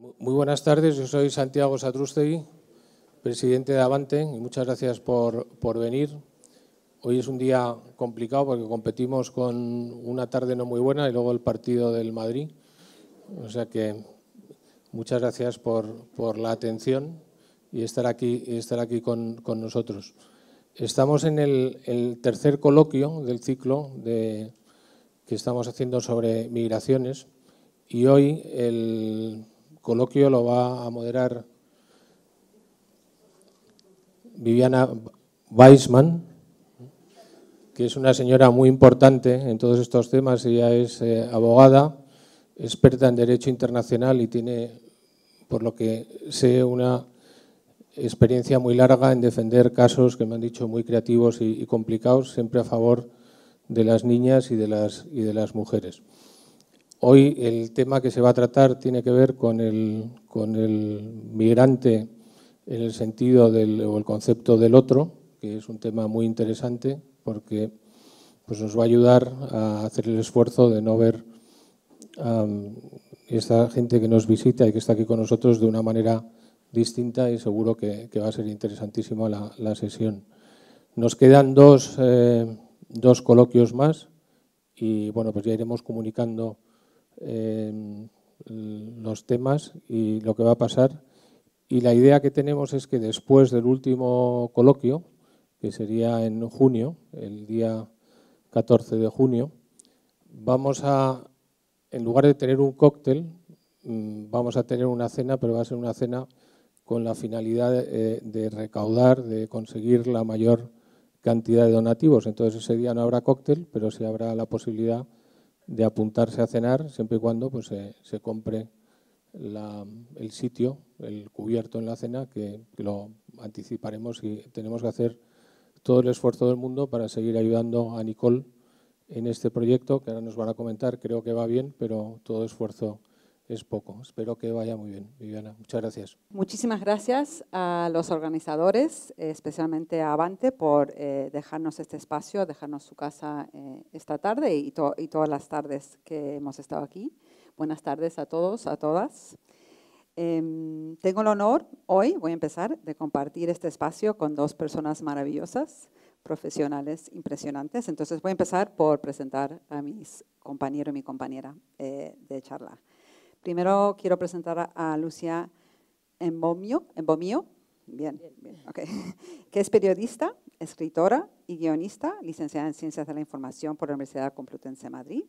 Muy buenas tardes, yo soy Santiago Satrustegui, presidente de Avante, y muchas gracias por, por, venir. Hoy es un día complicado porque competimos con una tarde no muy buena y luego el partido del Madrid. O sea que muchas gracias por, por la atención y estar aquí, estar aquí con, con, nosotros. Estamos en el, el, tercer coloquio del ciclo de, que estamos haciendo sobre migraciones y hoy el coloquio lo va a moderar Viviana Weisman, que es una señora muy importante en todos estos temas. Ella es eh, abogada, experta en Derecho Internacional y tiene, por lo que sé, una experiencia muy larga en defender casos que me han dicho muy creativos y, y complicados, siempre a favor de las niñas y de las, y de las mujeres. Hoy el tema que se va a tratar tiene que ver con el, con el migrante en el sentido del, o el concepto del otro, que es un tema muy interesante porque pues nos va a ayudar a hacer el esfuerzo de no ver a esta gente que nos visita y que está aquí con nosotros de una manera distinta y seguro que, va a ser interesantísima la, la, sesión. Nos quedan dos, eh, dos coloquios más y bueno, pues ya iremos comunicando eh, los temas y lo que va a pasar. Y la idea que tenemos es que después del último coloquio, que sería en junio, el día 14 de junio, vamos a, en lugar de tener un cóctel, mm, vamos a tener una cena, pero va a ser una cena con la finalidad de, de recaudar, de conseguir la mayor cantidad de donativos. Entonces ese día no habrá cóctel, pero sí habrá la posibilidad de apuntarse a cenar siempre y cuando pues, se, se compre la, el sitio, el cubierto en la cena, que, que, lo anticiparemos y tenemos que hacer todo el esfuerzo del mundo para seguir ayudando a Nicole en este proyecto, que ahora nos van a comentar, creo que va bien, pero todo esfuerzo es poco. Espero que vaya muy bien. Viviana, muchas gracias. Muchísimas gracias a los organizadores, especialmente a Avante, por eh, dejarnos este espacio, dejarnos su casa eh, esta tarde y, to y, todas las tardes que hemos estado aquí. Buenas tardes a todos, a todas. Eh, tengo el honor hoy, voy a empezar, de compartir este espacio con dos personas maravillosas, profesionales impresionantes. Entonces voy a empezar por presentar a mis compañeros y mi compañera eh, de charla. Primero quiero presentar a Lucia Embomio, Embomio bien, bien, okay. que es periodista, escritora y guionista, licenciada en Ciencias de la Información por la Universidad Complutense de Madrid.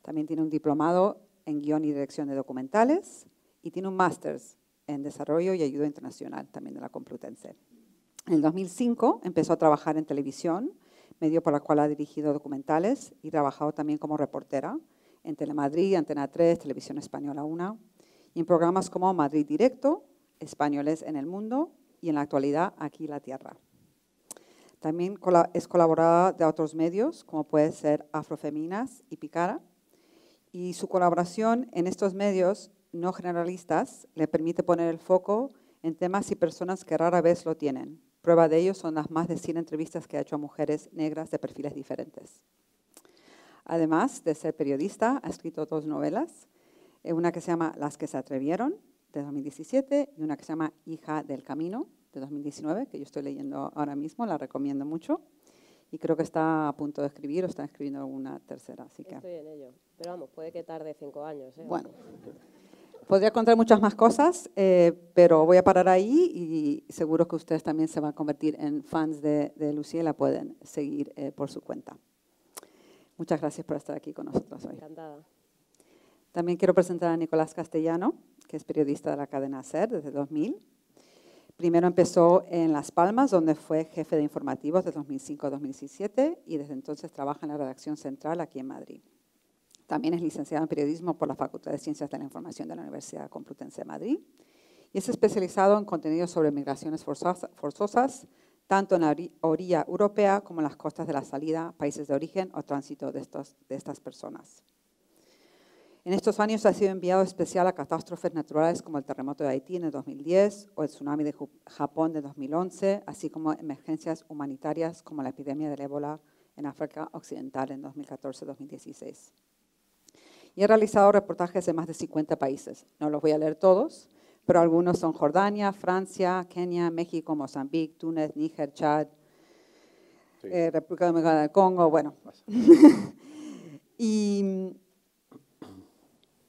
También tiene un diplomado en guion y dirección de documentales y tiene un máster en desarrollo y ayuda internacional también de la Complutense. En el 2005 empezó a trabajar en televisión, medio por la cual ha dirigido documentales y trabajado también como reportera en Telemadrid, Antena 3, Televisión Española 1, y en programas como Madrid Directo, Españoles en el Mundo y en la actualidad Aquí la Tierra. También es colaboradora de otros medios, como puede ser Afrofeminas y Picara, y su colaboración en estos medios no generalistas le permite poner el foco en temas y personas que rara vez lo tienen. Prueba de ello son las más de 100 entrevistas que ha hecho a mujeres negras de perfiles diferentes. Además de ser periodista, ha escrito dos novelas, eh, una que se llama Las que se atrevieron, de 2017, y una que se llama Hija del Camino, de 2019, que yo estoy leyendo ahora mismo, la recomiendo mucho. Y creo que está a punto de escribir o está escribiendo una tercera. Así que... Estoy en ello. Pero vamos, puede que tarde cinco años. ¿eh? Bueno, podría contar muchas más cosas, eh, pero voy a parar ahí y seguro que ustedes también se van a convertir en fans de, de Lucía y la pueden seguir eh, por su cuenta. Muchas gracias por estar aquí con nosotros hoy. Encantada. También quiero presentar a Nicolás Castellano, que es periodista de la cadena SER desde 2000. Primero empezó en Las Palmas, donde fue jefe de informativos de 2005 a 2017 y desde entonces trabaja en la redacción central aquí en Madrid. También es licenciado en periodismo por la Facultad de Ciencias de la Información de la Universidad Complutense de Madrid y es especializado en contenidos sobre migraciones forzosas, tanto en la orilla europea como en las costas de la salida, países de origen o tránsito de, estos, de estas personas. En estos años ha sido enviado especial a catástrofes naturales como el terremoto de Haití en el 2010 o el tsunami de Japón de 2011, así como emergencias humanitarias como la epidemia del ébola en África Occidental en 2014-2016. y he realizado reportajes en más de 50 países. No los voy a leer todos, pero algunos son Jordania, Francia, Kenia, México, Mozambique, Túnez, Níger, Chad, eh, República Dominicana del Congo, bueno. y,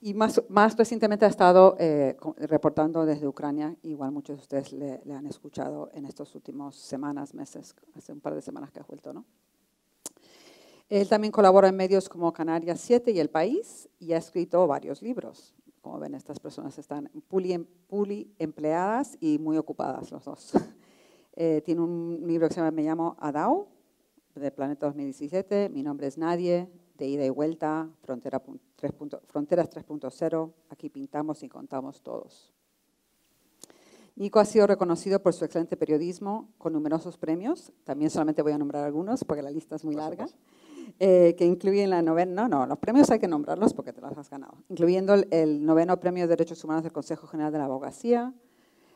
y más, más, recientemente ha estado eh, reportando desde Ucrania, igual muchos de ustedes le, le, han escuchado en estos últimos semanas, meses, hace un par de semanas que ha vuelto, ¿no? Él también colabora en medios como Canarias 7 y El País y ha escrito varios libros. Como ven, estas personas están puli, empleadas y muy ocupadas los dos. Eh, tiene un libro que se llama Me llamo Adao, de Planeta 2017, Mi nombre es Nadie, de ida y vuelta, Frontera 3. Fronteras 3.0, aquí pintamos y contamos todos. Nico ha sido reconocido por su excelente periodismo con numerosos premios. También solamente voy a nombrar algunos porque la lista es muy larga. Eh, que incluyen la novena, no, no, los premios hay que nombrarlos porque te los has ganado, incluyendo el, noveno Premio de Derechos Humanos del Consejo General de la Abogacía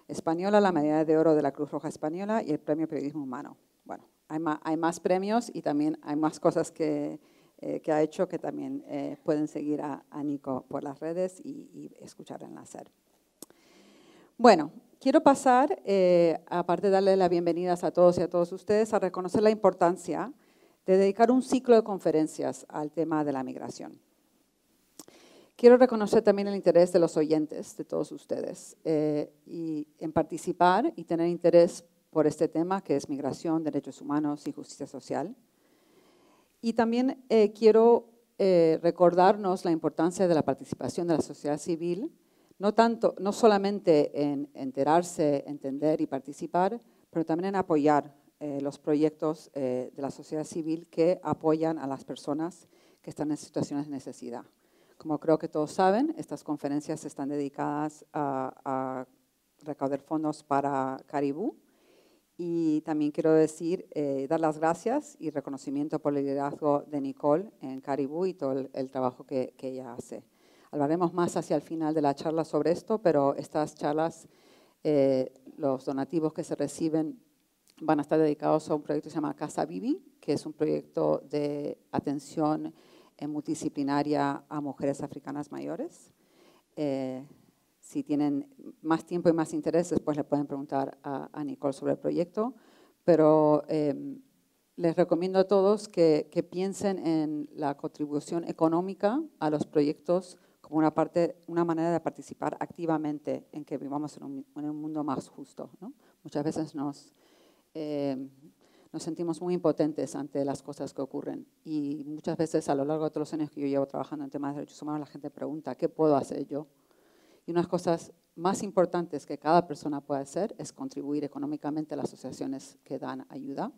Española, la Medalla de Oro de la Cruz Roja Española y el Premio Periodismo Humano. Bueno, hay más, hay más premios y también hay más cosas que, eh, que ha hecho que también eh, pueden seguir a, a, Nico por las redes y, escuchar en la SER. Bueno, quiero pasar, aparte de darle las bienvenidas a todos y a todos ustedes, a reconocer la importancia de dedicar un ciclo de conferencias al tema de la migración. Quiero reconocer también el interés de los oyentes, de todos ustedes, eh, y en participar y tener interés por este tema que es migración, derechos humanos y justicia social. Y también eh, quiero eh, recordarnos la importancia de la participación de la sociedad civil, no, tanto, no solamente en enterarse, entender y participar, pero también en apoyar eh, los proyectos eh, de la sociedad civil que apoyan a las personas que están en situaciones de necesidad. Como creo que todos saben, estas conferencias están dedicadas a, recaudar fondos para Caribú. Y también quiero decir, eh, dar las gracias y reconocimiento por el liderazgo de Nicole en Caribú y todo el, trabajo que, que, ella hace. Hablaremos más hacia el final de la charla sobre esto, pero estas charlas, los donativos que se reciben van a estar dedicados a un proyecto que se llama Casa Vivi, que es un proyecto de atención multidisciplinaria a mujeres africanas mayores. Eh, si tienen más tiempo y más interés, después le pueden preguntar a, Nicole sobre el proyecto, pero em, les recomiendo a todos que, piensen en la contribución económica a los proyectos como una, parte, una manera de participar activamente en que vivamos en un, mundo más justo. Muchas veces nos, eh, nos sentimos muy impotentes ante las cosas que ocurren. Y muchas veces a lo largo de todos los años que yo llevo trabajando en temas de derechos humanos, la gente pregunta, ¿qué puedo hacer yo? Y unas cosas más importantes que cada persona puede hacer es contribuir económicamente a las asociaciones que dan ayuda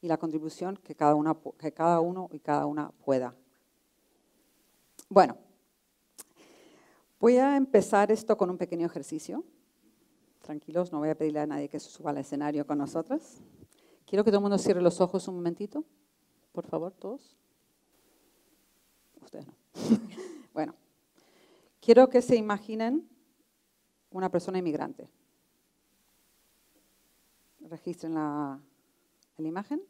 y la contribución que cada, una, que cada uno y cada una pueda. Bueno, voy a empezar esto con un pequeño ejercicio tranquilos, no voy a pedirle a nadie que se suba al escenario con nosotros. Quiero que todo el mundo cierre los ojos un momentito, por favor, todos. Ustedes no. bueno, quiero que se imaginen una persona inmigrante. Registren la, la imagen.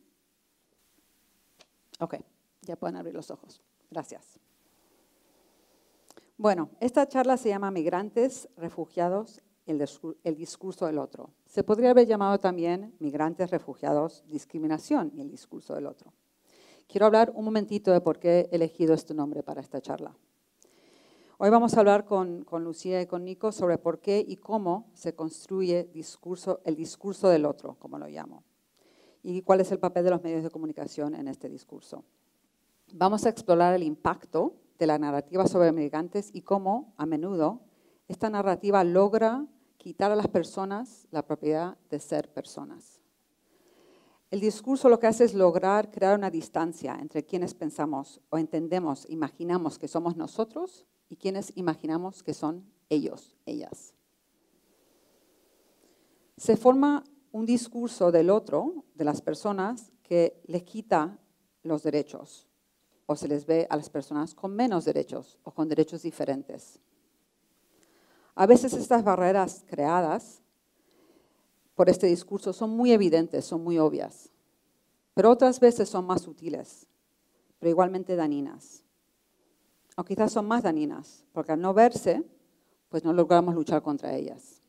Ok, ya pueden abrir los ojos. Gracias. Bueno, esta charla se llama Migrantes, Refugiados el, discurso del otro. Se podría haber llamado también migrantes, refugiados, discriminación y el discurso del otro. Quiero hablar un momentito de por qué he elegido este nombre para esta charla. Hoy vamos a hablar con, con Lucía y con Nico sobre por qué y cómo se construye discurso, el discurso del otro, como lo llamo, y cuál es el papel de los medios de comunicación en este discurso. Vamos a explorar el impacto de la narrativa sobre migrantes y cómo, a menudo, esta narrativa logra quitar a las personas la propiedad de ser personas. El discurso lo que hace es lograr crear una distancia entre quienes pensamos o entendemos, imaginamos que somos nosotros y quienes imaginamos que son ellos, ellas. Se forma un discurso del otro, de las personas, que les quita los derechos o se les ve a las personas con menos derechos o con derechos diferentes. A veces estas barreras creadas por este discurso son muy evidentes, son muy obvias, pero otras veces son más sutiles, pero igualmente dañinas. o quizás son más dañinas, porque al no verse, pues no logramos luchar contra ellas.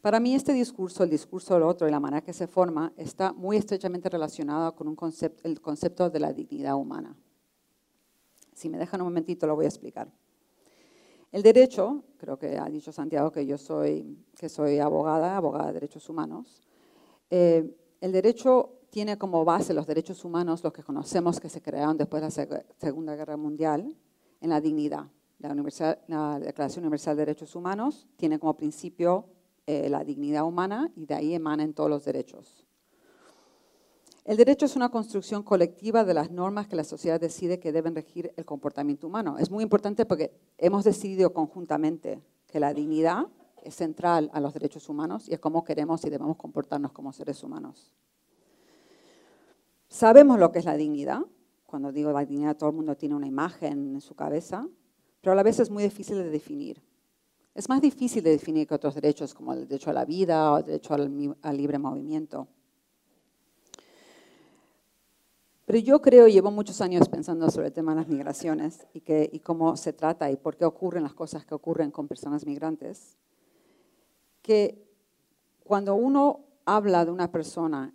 Para mí este discurso, el discurso del otro y la manera que se forma, está muy estrechamente relacionado con un concepto, el concepto de la dignidad humana. Si me dejan un momentito lo voy a explicar. El derecho, creo que ha dicho Santiago que yo soy, que soy abogada, abogada de derechos humanos. Eh, el derecho tiene como base los derechos humanos, los que conocemos que se crearon después de la Segunda Guerra Mundial, en la dignidad. La, la Declaración Universal de Derechos Humanos tiene como principio eh, la dignidad humana y de ahí emanan todos los derechos. El derecho es una construcción colectiva de las normas que la sociedad decide que deben regir el comportamiento humano. Es muy importante porque hemos decidido conjuntamente que la dignidad es central a los derechos humanos y es cómo queremos y debemos comportarnos como seres humanos. Sabemos lo que es la dignidad. Cuando digo la dignidad, todo el mundo tiene una imagen en su cabeza, pero a la vez es muy difícil de definir. Es más difícil de definir que otros derechos como el derecho a la vida o el derecho al, libre movimiento. Pero yo creo, llevo muchos años pensando sobre el tema de las migraciones y, que, y cómo se trata y por qué ocurren las cosas que ocurren con personas migrantes, que cuando uno habla de una persona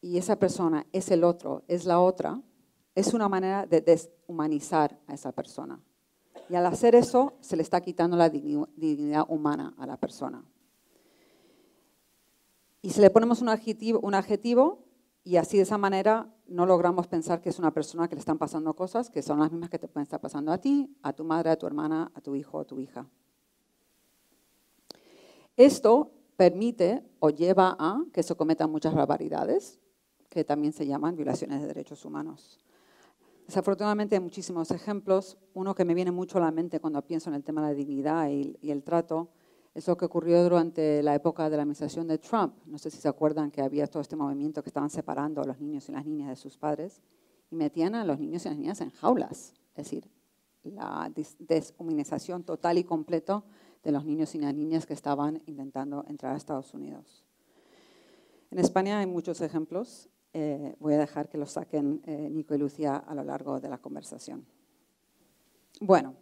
y esa persona es el otro, es la otra, es una manera de deshumanizar a esa persona. Y al hacer eso, se le está quitando la dignidad humana a la persona. Y si le ponemos un adjetivo, un adjetivo, y así de esa manera no logramos pensar que es una persona que le están pasando cosas que son las mismas que te pueden estar pasando a ti, a tu madre, a tu hermana, a tu hijo o tu hija. Esto permite o lleva a que se cometan muchas barbaridades, que también se llaman violaciones de derechos humanos. Desafortunadamente hay muchísimos ejemplos. Uno que me viene mucho a la mente cuando pienso en el tema de la dignidad y, el trato es lo que ocurrió durante la época de la administración de Trump. No sé si se acuerdan que había todo este movimiento que estaban separando a los niños y las niñas de sus padres y metían a los niños y las niñas en jaulas. Es decir, la deshumanización total y completa de los niños y las niñas que estaban intentando entrar a Estados Unidos. En España hay muchos ejemplos eh, voy a dejar que lo saquen eh, Nico y Lucía a lo largo de la conversación. Bueno,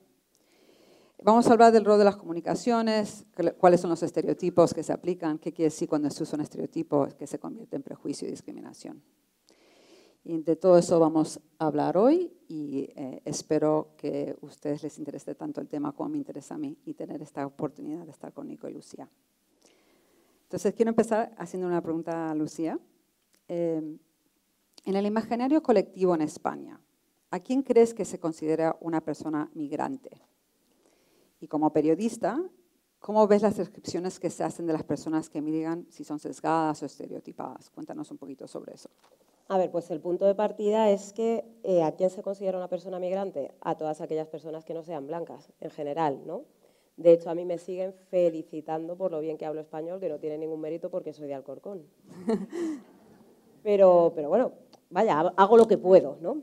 vamos a hablar del rol de las comunicaciones, cuáles son los estereotipos que se aplican, qué quiere decir cuando se usa un estereotipo que se convierte en prejuicio y discriminación. Y de todo eso vamos a hablar hoy y eh, espero que a ustedes les interese tanto el tema como me interesa a mí y tener esta oportunidad de estar con Nico y Lucía. Entonces quiero empezar haciendo una pregunta a Lucía. Em, en el imaginario colectivo en España, ¿a quién crees que se considera una persona migrante? Y como periodista, ¿cómo ves las descripciones que se hacen de las personas que migran, si son sesgadas o estereotipadas? Cuéntanos un poquito sobre eso. A ver, pues el punto de partida es que eh, ¿a quién se considera una persona migrante? A todas aquellas personas que no sean blancas, en general, ¿no? De hecho, a mí me siguen felicitando por lo bien que hablo español, que no tiene ningún mérito porque soy de Alcorcón. Pero, pero bueno, vaya, hago lo que puedo, ¿no?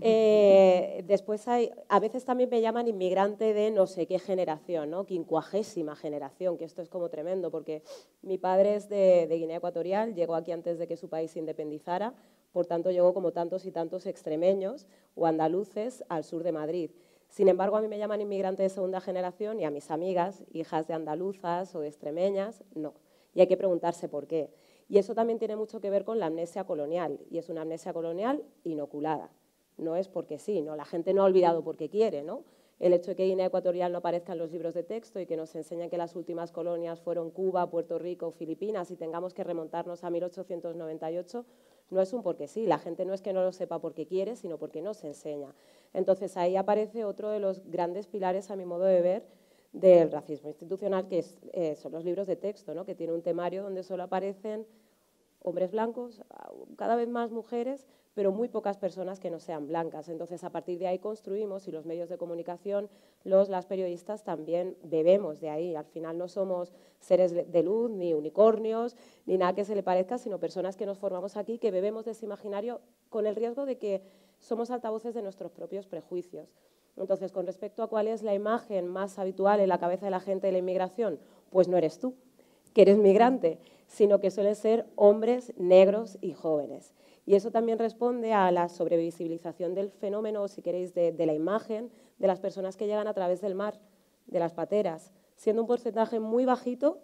Eh, después hay, a veces también me llaman inmigrante de no sé qué generación, ¿no? Quincuagésima generación, que esto es como tremendo, porque mi padre es de, de, Guinea Ecuatorial, llegó aquí antes de que su país se independizara, por tanto llegó como tantos y tantos extremeños o andaluces al sur de Madrid. Sin embargo, a mí me llaman inmigrante de segunda generación y a mis amigas, hijas de andaluzas o de extremeñas, no. Y hay que preguntarse por qué. Y eso también tiene mucho que ver con la amnesia colonial, y es una amnesia colonial inoculada. No es porque sí, ¿no? la gente no ha olvidado porque quiere. ¿no? El hecho de que Guinea Ecuatorial no aparezca en los libros de texto y que nos enseñan que las últimas colonias fueron Cuba, Puerto Rico, Filipinas y tengamos que remontarnos a 1898 no es un porque sí, la gente no es que no lo sepa porque quiere, sino porque no se enseña. Entonces ahí aparece otro de los grandes pilares, a mi modo de ver, del racismo institucional, que eh, son los libros de texto, ¿no? que tiene un temario donde solo aparecen hombres blancos, cada vez más mujeres, pero muy pocas personas que no sean blancas. Entonces, a partir de ahí construimos, y los medios de comunicación, los, las periodistas también bebemos de ahí. Al final no somos seres de luz, ni unicornios, ni nada que se le parezca, sino personas que nos formamos aquí, que bebemos de ese imaginario con el riesgo de que somos altavoces de nuestros propios prejuicios. Entonces, con respecto a cuál es la imagen más habitual en la cabeza de la gente de la inmigración, pues no eres tú, que eres migrante, sino que suelen ser hombres negros y jóvenes. Y eso también responde a la sobrevisibilización del fenómeno, si queréis, de, la imagen de las personas que llegan a través del mar, de las pateras, siendo un porcentaje muy bajito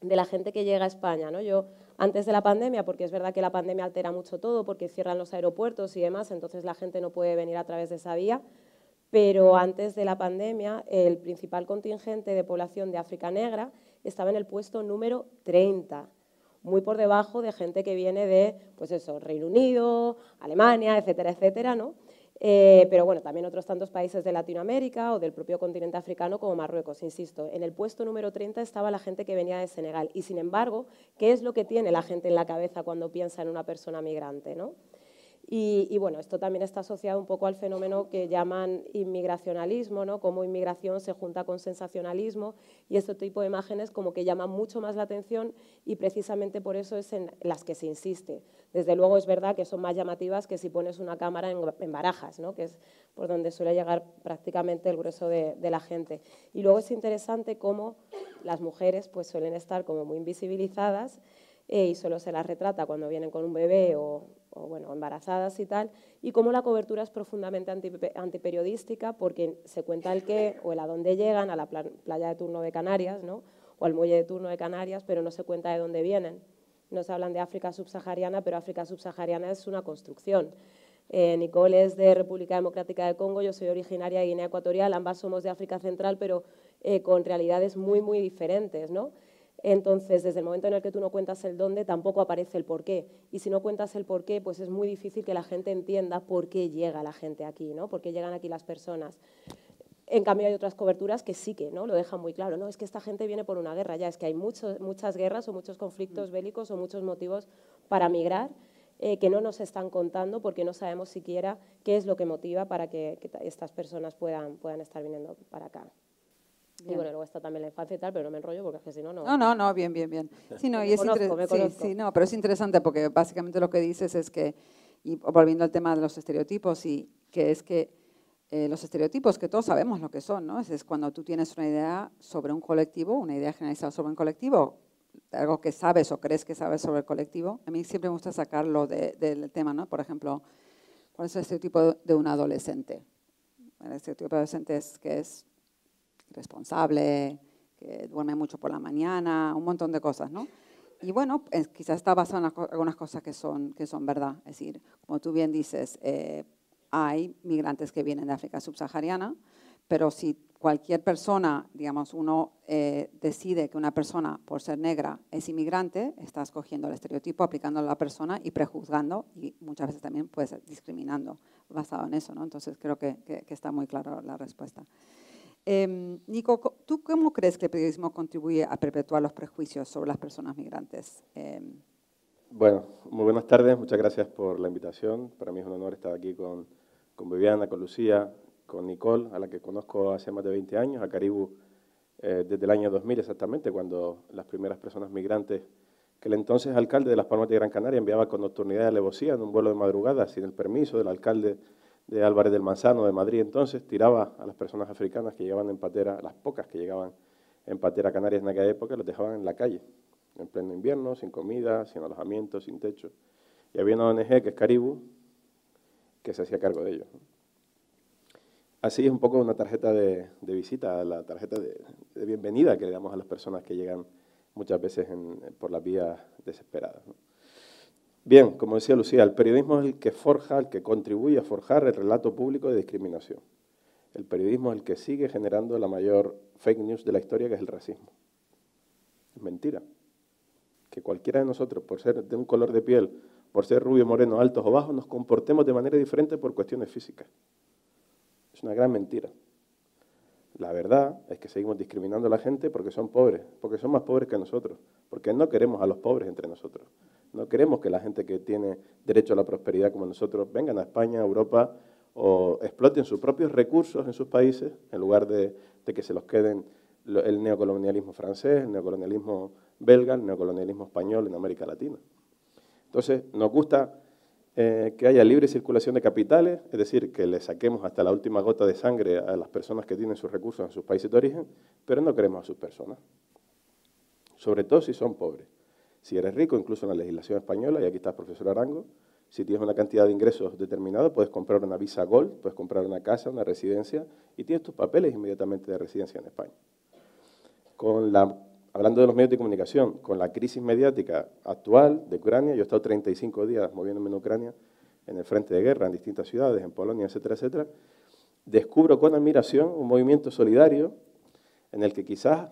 de la gente que llega a España. ¿no? Yo, antes de la pandemia, porque es verdad que la pandemia altera mucho todo, porque cierran los aeropuertos y demás, entonces la gente no puede venir a través de esa vía, pero antes de la pandemia el principal contingente de población de África Negra estaba en el puesto número 30, muy por debajo de gente que viene de, pues eso, Reino Unido, Alemania, etcétera, etcétera, ¿no? Eh, pero bueno, también otros tantos países de Latinoamérica o del propio continente africano como Marruecos, insisto. En el puesto número 30 estaba la gente que venía de Senegal. Y sin embargo, ¿qué es lo que tiene la gente en la cabeza cuando piensa en una persona migrante? ¿no? Y, bueno, esto también está asociado un poco al fenómeno que llaman inmigracionalismo, ¿no? Cómo inmigración se junta con sensacionalismo y este tipo de imágenes como que llaman mucho más la atención y precisamente por eso es en las que se insiste. Desde luego es verdad que son más llamativas que si pones una cámara en, barajas, ¿no? que es por donde suele llegar prácticamente el grueso de, la gente. Y luego es interesante cómo las mujeres pues, suelen estar como muy invisibilizadas eh, y solo se las retrata cuando vienen con un bebé o, o bueno, embarazadas y tal, y cómo la cobertura es profundamente antiperiodística porque se cuenta el qué o el a dónde llegan, a la playa de turno de Canarias, ¿no? o al muelle de turno de Canarias, pero no se cuenta de dónde vienen. Nos hablan de África subsahariana, pero África subsahariana es una construcción. Eh, Nicole es de República Democrática de Congo, yo soy originaria de Guinea Ecuatorial, ambas somos de África Central, pero eh, con realidades muy, muy diferentes. ¿no? Entonces, desde el momento en el que tú no cuentas el dónde, tampoco aparece el por qué. Y si no cuentas el por qué, pues es muy difícil que la gente entienda por qué llega la gente aquí, ¿no? por qué llegan aquí las personas. En cambio, hay otras coberturas que sí que ¿no? lo dejan muy claro. No, es que esta gente viene por una guerra, ya es que hay muchas guerras o muchos conflictos bélicos o muchos motivos para migrar eh, que no nos están contando porque no sabemos siquiera qué es lo que motiva para que, estas personas puedan, puedan estar viniendo para acá. Y bueno, luego está también la infancia y tal, pero no me enrollo porque es que si no, no. No, no, no, bien, bien, bien. Sí, no, y es sí, sí, no, pero es interesante porque básicamente lo que dices es que, y volviendo al tema de los estereotipos, y que es que eh, los estereotipos, que todos sabemos lo que son, ¿no? Es, cuando tú tienes una idea sobre un colectivo, una idea generalizada sobre un colectivo, algo que sabes o crees que sabes sobre el colectivo. A mí siempre me gusta sacarlo del tema, ¿no? Por ejemplo, ¿cuál es el estereotipo de un adolescente? El estereotipo de adolescente es que es responsable, que duerme mucho por la mañana, un montón de cosas, ¿no? Y bueno, quizás está basado en algunas cosas que son, que son verdad. Es decir, como tú bien dices, eh, hay migrantes que vienen de África subsahariana, pero si cualquier persona, digamos, uno eh, decide que una persona, por ser negra, es inmigrante, está escogiendo el estereotipo, aplicando a la persona y prejuzgando y muchas veces también puede ser discriminando basado en eso, ¿no? Entonces creo que, que está muy clara la respuesta. Eh, Nico, ¿tú cómo crees que el periodismo contribuye a perpetuar los prejuicios sobre las personas migrantes? Em, bueno, muy buenas tardes, muchas gracias por la invitación. Para mí es un honor estar aquí con, con Viviana, con Lucía, con Nicole, a la que conozco hace más de 20 años, a Caribu eh, desde el año 2000 exactamente, cuando las primeras personas migrantes que el entonces alcalde de Las Palmas de Gran Canaria enviaba con nocturnidad a alevosía en un vuelo de madrugada sin el permiso del alcalde de Álvarez del Manzano, de Madrid entonces, tiraba a las personas africanas que llegaban en patera, las pocas que llegaban en patera Canarias en aquella época, los dejaban en la calle, en pleno invierno, sin comida, sin alojamiento, sin techo. Y había una ONG, que es Caribu, que se hacía cargo de ellos. Así es un poco una tarjeta de, visita, la tarjeta de, bienvenida que le damos a las personas que llegan muchas veces por las vías desesperadas. Bien, como decía Lucía, el periodismo es el que forja, el que contribuye a forjar el relato público de discriminación. El periodismo es el que sigue generando la mayor fake news de la historia, que es el racismo. Es mentira. Que cualquiera de nosotros, por ser de un color de piel, por ser rubio, moreno, altos o bajos, nos comportemos de manera diferente por cuestiones físicas. Es una gran mentira. La verdad es que seguimos discriminando a la gente porque son pobres, porque son más pobres que nosotros, porque no queremos a los pobres entre nosotros. No queremos que la gente que tiene derecho a la prosperidad como nosotros vengan a España, a Europa o exploten sus propios recursos en sus países en lugar de, que se los queden el neocolonialismo francés, el neocolonialismo belga, el neocolonialismo español en América Latina. Entonces, nos gusta eh, que haya libre circulación de capitales, es decir, que le saquemos hasta la última gota de sangre a las personas que tienen sus recursos en sus países de origen, pero no queremos a sus personas, sobre todo si son pobres. Si eres rico, incluso en la legislación española, y aquí está el profesor Arango, si tienes una cantidad de ingresos determinada, puedes comprar una visa Gold, puedes comprar una casa, una residencia y tienes tus papeles inmediatamente de residencia en España. Con la, hablando de los medios de comunicación, con la crisis mediática actual de Ucrania, yo he estado 35 días moviéndome en Ucrania, en el frente de guerra, en distintas ciudades, en Polonia, etcétera, etcétera, descubro con admiración un movimiento solidario en el que quizás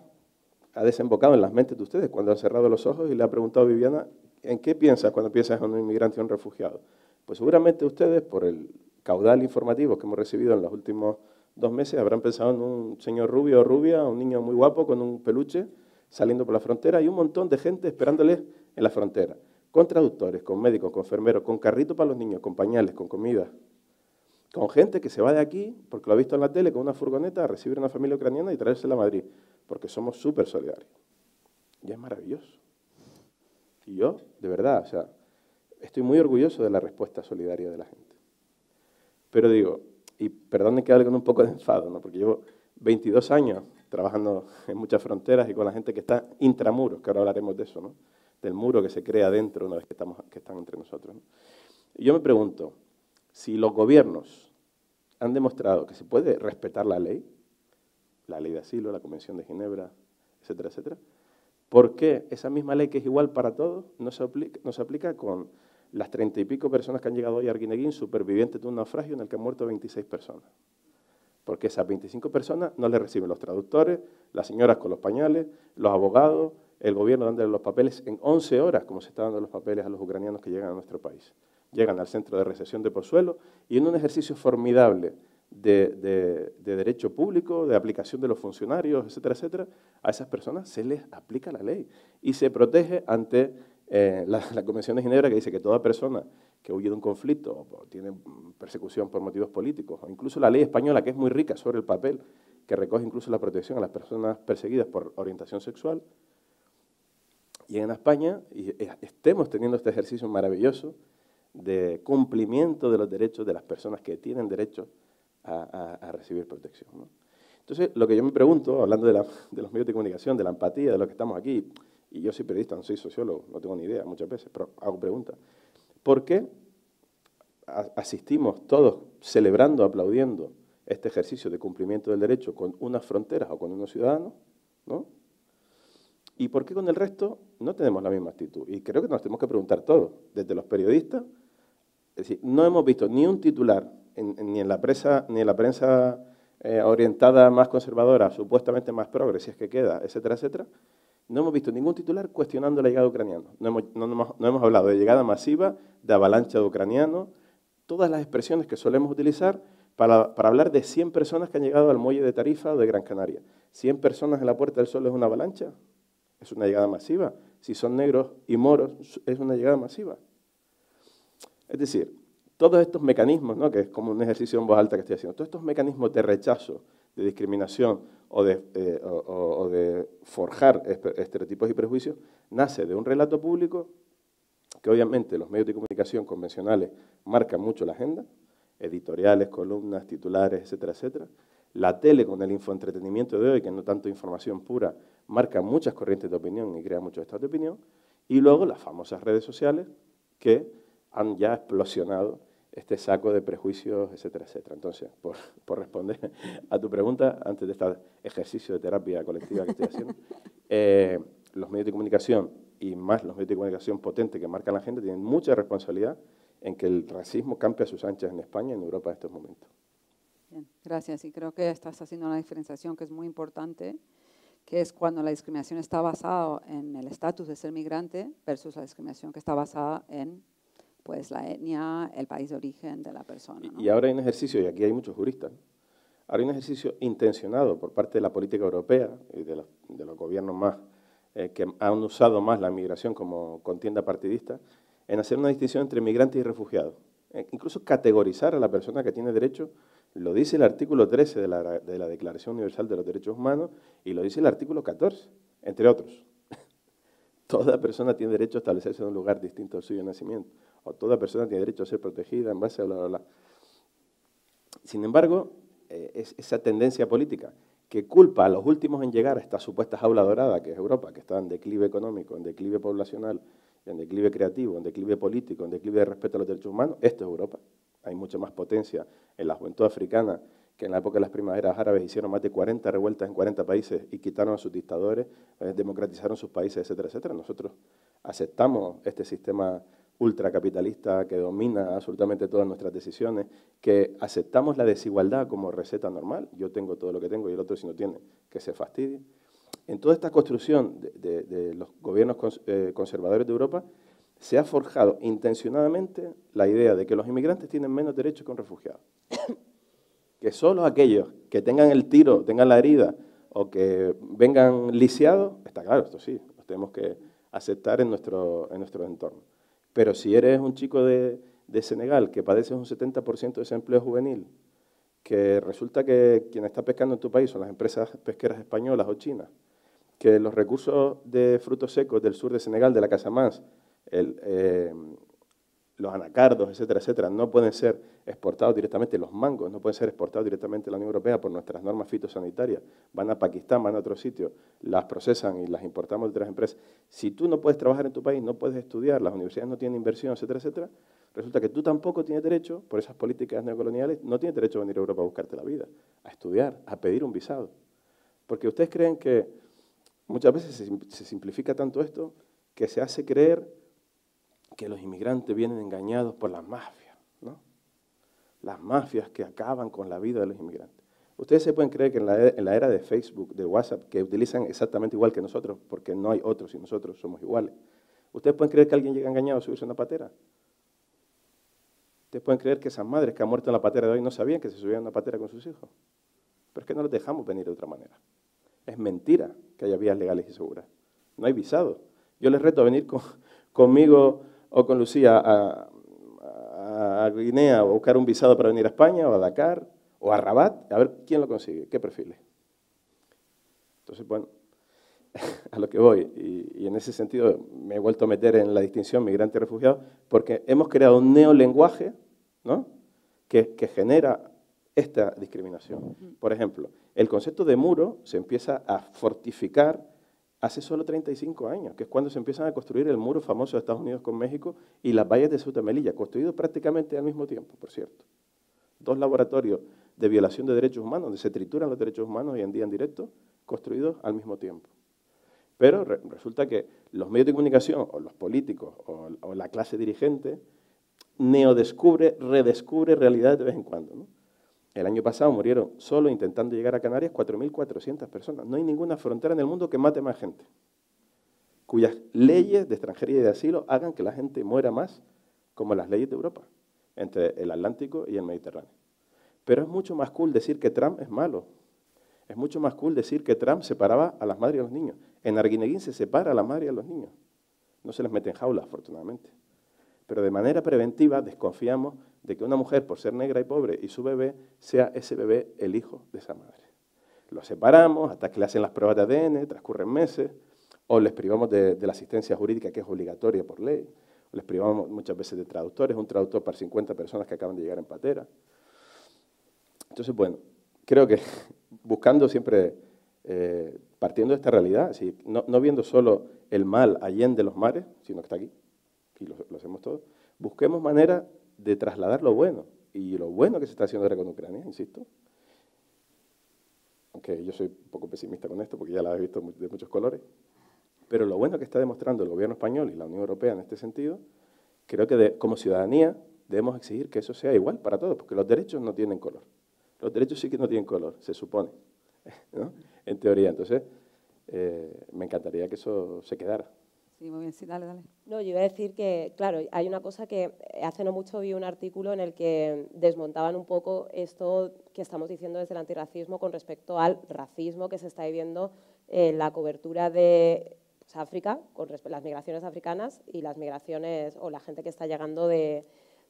ha desembocado en las mentes de ustedes cuando han cerrado los ojos y le ha preguntado a Viviana, ¿en qué piensas cuando piensas en un inmigrante o un refugiado? Pues seguramente ustedes, por el caudal informativo que hemos recibido en los últimos dos meses, habrán pensado en un señor rubio o rubia, un niño muy guapo con un peluche saliendo por la frontera y un montón de gente esperándoles en la frontera, con traductores, con médicos, con enfermeros, con carrito para los niños, con pañales, con comida, con gente que se va de aquí, porque lo ha visto en la tele, con una furgoneta a recibir a una familia ucraniana y traérsela a Madrid, porque somos súper solidarios. Y es maravilloso. Y yo, de verdad, o sea, estoy muy orgulloso de la respuesta solidaria de la gente. Pero digo, y perdonen que hable con un poco de enfado, ¿no? porque llevo 22 años trabajando en muchas fronteras y con la gente que está intramuros, que ahora hablaremos de eso, ¿no? del muro que se crea dentro una vez que, estamos, que están entre nosotros. Y yo me pregunto, si los gobiernos han demostrado que se puede respetar la ley, la ley de asilo, la Convención de Ginebra, etcétera, etcétera, ¿por qué esa misma ley que es igual para todos no se aplica, no se aplica con las treinta y pico personas que han llegado hoy a Arguineguín, supervivientes de un naufragio en el que han muerto 26 personas? Porque esas 25 personas no le reciben los traductores, las señoras con los pañales, los abogados, el gobierno dándole los papeles en 11 horas, como se está dando los papeles a los ucranianos que llegan a nuestro país. Llegan al centro de recesión de Pozuelo y en un ejercicio formidable de, derecho público, de aplicación de los funcionarios, etcétera, etcétera, a esas personas se les aplica la ley y se protege ante eh, la, Convención de Ginebra que dice que toda persona que huye de un conflicto o tiene persecución por motivos políticos, o incluso la ley española, que es muy rica sobre el papel, que recoge incluso la protección a las personas perseguidas por orientación sexual, y en España y estemos teniendo este ejercicio maravilloso de cumplimiento de los derechos de las personas que tienen derecho a, recibir protección. Entonces, lo que yo me pregunto, hablando de, los medios de comunicación, de la empatía, de lo que estamos aquí, y yo soy periodista, no soy sociólogo, no tengo ni idea muchas veces, pero hago preguntas. ¿Por qué asistimos todos celebrando, aplaudiendo este ejercicio de cumplimiento del derecho con unas fronteras o con unos ciudadanos? ¿no? ¿Y por qué con el resto no tenemos la misma actitud? Y creo que nos tenemos que preguntar todos, desde los periodistas, es decir, no hemos visto ni un titular ni, en la prensa, ni en la prensa eh, orientada más conservadora, supuestamente más progre, si es que queda, etcétera, etcétera, no hemos visto ningún titular cuestionando la llegada hemos, no hemos hablado de llegada masiva, de avalancha de ucranianos, todas las expresiones que solemos utilizar para, para, hablar de 100 personas que han llegado al muelle de Tarifa o de Gran Canaria. ¿100 personas en la Puerta del Sol es una avalancha? ¿Es una llegada masiva? Si son negros y moros, es una llegada masiva. Es decir, todos estos mecanismos, ¿no? que es como un ejercicio en voz alta que estoy haciendo, todos estos mecanismos de rechazo, de discriminación o de, eh, de forjar estereotipos y prejuicios, nace de un relato público que obviamente los medios de comunicación convencionales marcan mucho la agenda, editoriales, columnas, titulares, etcétera, etcétera. La tele con el infoentretenimiento de hoy, que no tanto información pura, marca muchas corrientes de opinión y crea muchos estados de opinión. Y luego las famosas redes sociales que han ya explosionado este saco de prejuicios, etcétera, etcétera. Entonces, por, responder a tu pregunta, antes de este ejercicio de terapia colectiva que estoy haciendo, eh, los medios de comunicación y más los medios de comunicación potentes que marcan la gente tienen mucha responsabilidad en que el racismo campe a sus anchas en España y en Europa en estos momentos. Bien, gracias. Y creo que estás haciendo una diferenciación que es muy importante, que es cuando la discriminación está basada en el estatus de ser migrante versus la discriminación que está basada en pues la etnia, el país de origen de la persona. Y ahora hay un ejercicio, y aquí hay muchos juristas, ahora hay un ejercicio intencionado por parte de la política europea y de los, de los gobiernos más eh, que han usado más la migración como contienda partidista, en hacer una distinción entre migrantes y refugiados. Eh, incluso categorizar a la persona que tiene derecho, lo dice el artículo 13 de la, de la Declaración Universal de los Derechos Humanos y lo dice el artículo 14, entre otros. Toda persona tiene derecho a establecerse en un lugar distinto al suyo de nacimiento o toda persona tiene derecho a ser protegida en base a bla, bla, bla. Sin embargo, eh, es esa tendencia política que culpa a los últimos en llegar a esta supuesta jaula dorada, que es Europa, que está en declive económico, en declive poblacional en declive creativo, en declive político, en declive de respeto a los derechos humanos, esto es Europa. Hay mucha más potencia en la juventud africana que en la época de las primaveras árabes hicieron más de 40 revueltas en 40 países y quitaron a sus dictadores, eh, democratizaron sus países, etcétera, etcétera. Nosotros aceptamos este sistema ultracapitalista que domina absolutamente todas nuestras decisiones, que aceptamos la desigualdad como receta normal. Yo tengo todo lo que tengo y el otro si no tiene, que se fastidie. En toda esta construcción de, los gobiernos eh, conservadores de Europa se ha forjado intencionadamente la idea de que los inmigrantes tienen menos derechos que un refugiado. que solo aquellos que tengan el tiro, tengan la herida o que vengan lisiados, está claro, esto sí, lo tenemos que aceptar en nuestro, en nuestro entorno. Pero si eres un chico de, Senegal que padece un 70% de desempleo juvenil, que resulta que quien está pescando en tu país son las empresas pesqueras españolas o chinas, que los recursos de frutos secos del sur de Senegal, de la Casamance, el, eh, los anacardos, etcétera, etcétera, no pueden ser exportados directamente, los mangos no pueden ser exportados directamente a la Unión Europea por nuestras normas fitosanitarias, van a Pakistán, van a otros sitios, las procesan y las importamos de otras empresas. Si tú no puedes trabajar en tu país, no puedes estudiar, las universidades no tienen inversión, etcétera, etcétera, resulta que tú tampoco tienes derecho, por esas políticas neocoloniales, no tienes derecho a venir a Europa a buscarte la vida, a estudiar, a pedir un visado. Porque ustedes creen que muchas veces se simplifica tanto esto que se hace creer que los inmigrantes vienen engañados por las mafias, ¿no? Las mafias que acaban con la vida de los inmigrantes. Ustedes se pueden creer que en la, era de Facebook, de WhatsApp, que utilizan exactamente igual que nosotros, porque no hay otros y nosotros somos iguales. ¿Ustedes pueden creer que alguien llega engañado a subirse a una patera? ¿Ustedes pueden creer que esas madres que han muerto en la patera de hoy no sabían que se subían a una patera con sus hijos? Pero es que no los dejamos venir de otra manera. Es mentira que haya vías legales y seguras. No hay visado. Yo les reto a venir conmigo o con Lucía a, Guinea o buscar un visado para venir a España o a Dakar o a Rabat, a ver quién lo consigue, qué perfiles. Entonces, bueno, a lo que voy, y, en ese sentido me he vuelto a meter en la distinción migrante-refugiado, porque hemos creado un neolenguaje ¿no? que, que genera esta discriminación. Por ejemplo, el concepto de muro se empieza a fortificar hace solo 35 años, que es cuando se empiezan a construir el muro famoso de Estados Unidos con México y las vallas de Ceuta Melilla, construidos prácticamente al mismo tiempo, por cierto. Dos laboratorios de violación de derechos humanos, donde se trituran los derechos humanos hoy en día en directo, construidos al mismo tiempo. Pero resulta que los medios de comunicación, o los políticos, o, o la clase dirigente, neodescubre, redescubre realidades de vez en cuando. ¿no? El año pasado murieron solo intentando llegar a Canarias 4.400 personas. No hay ninguna frontera en el mundo que mate más gente, cuyas leyes de extranjería y de asilo hagan que la gente muera más como las leyes de Europa, entre el Atlántico y el Mediterráneo. Pero es mucho más cool decir que Trump es malo. Es mucho más cool decir que Trump separaba a las madres y a los niños. En Arguineguín se separa a la madre y a los niños. No se les mete en jaulas, afortunadamente. Pero de manera preventiva desconfiamos de que una mujer, por ser negra y pobre, y su bebé, sea ese bebé el hijo de esa madre. Lo separamos hasta que le hacen las pruebas de ADN, transcurren meses, o les privamos de, la asistencia jurídica que es obligatoria por ley, o les privamos muchas veces de traductores, un traductor para 50 personas que acaban de llegar en patera. Entonces, bueno, creo que buscando siempre, eh, partiendo de esta realidad, no, no, viendo solo el mal allende los mares, sino que está aquí, y lo, hacemos todos, busquemos maneras de trasladar lo bueno. Y lo bueno que se está haciendo ahora con Ucrania, insisto. Aunque yo soy un poco pesimista con esto porque ya la he visto de muchos colores. Pero lo bueno que está demostrando el gobierno español y la Unión Europea en este sentido, creo que como ciudadanía debemos exigir que eso sea igual para todos, porque los derechos no tienen color. Los derechos sí que no tienen color, se supone, en teoría. Entonces, eh, me encantaría que eso se quedara. Sí, muy bien, sí, dale, dale. No, yo iba a decir que, claro, hay una cosa que hace no mucho vi un artículo en el que desmontaban un poco esto que estamos diciendo desde el antirracismo con respecto al racismo que se está viviendo en la cobertura de pues, África, con las migraciones africanas y las migraciones o la gente que está llegando de,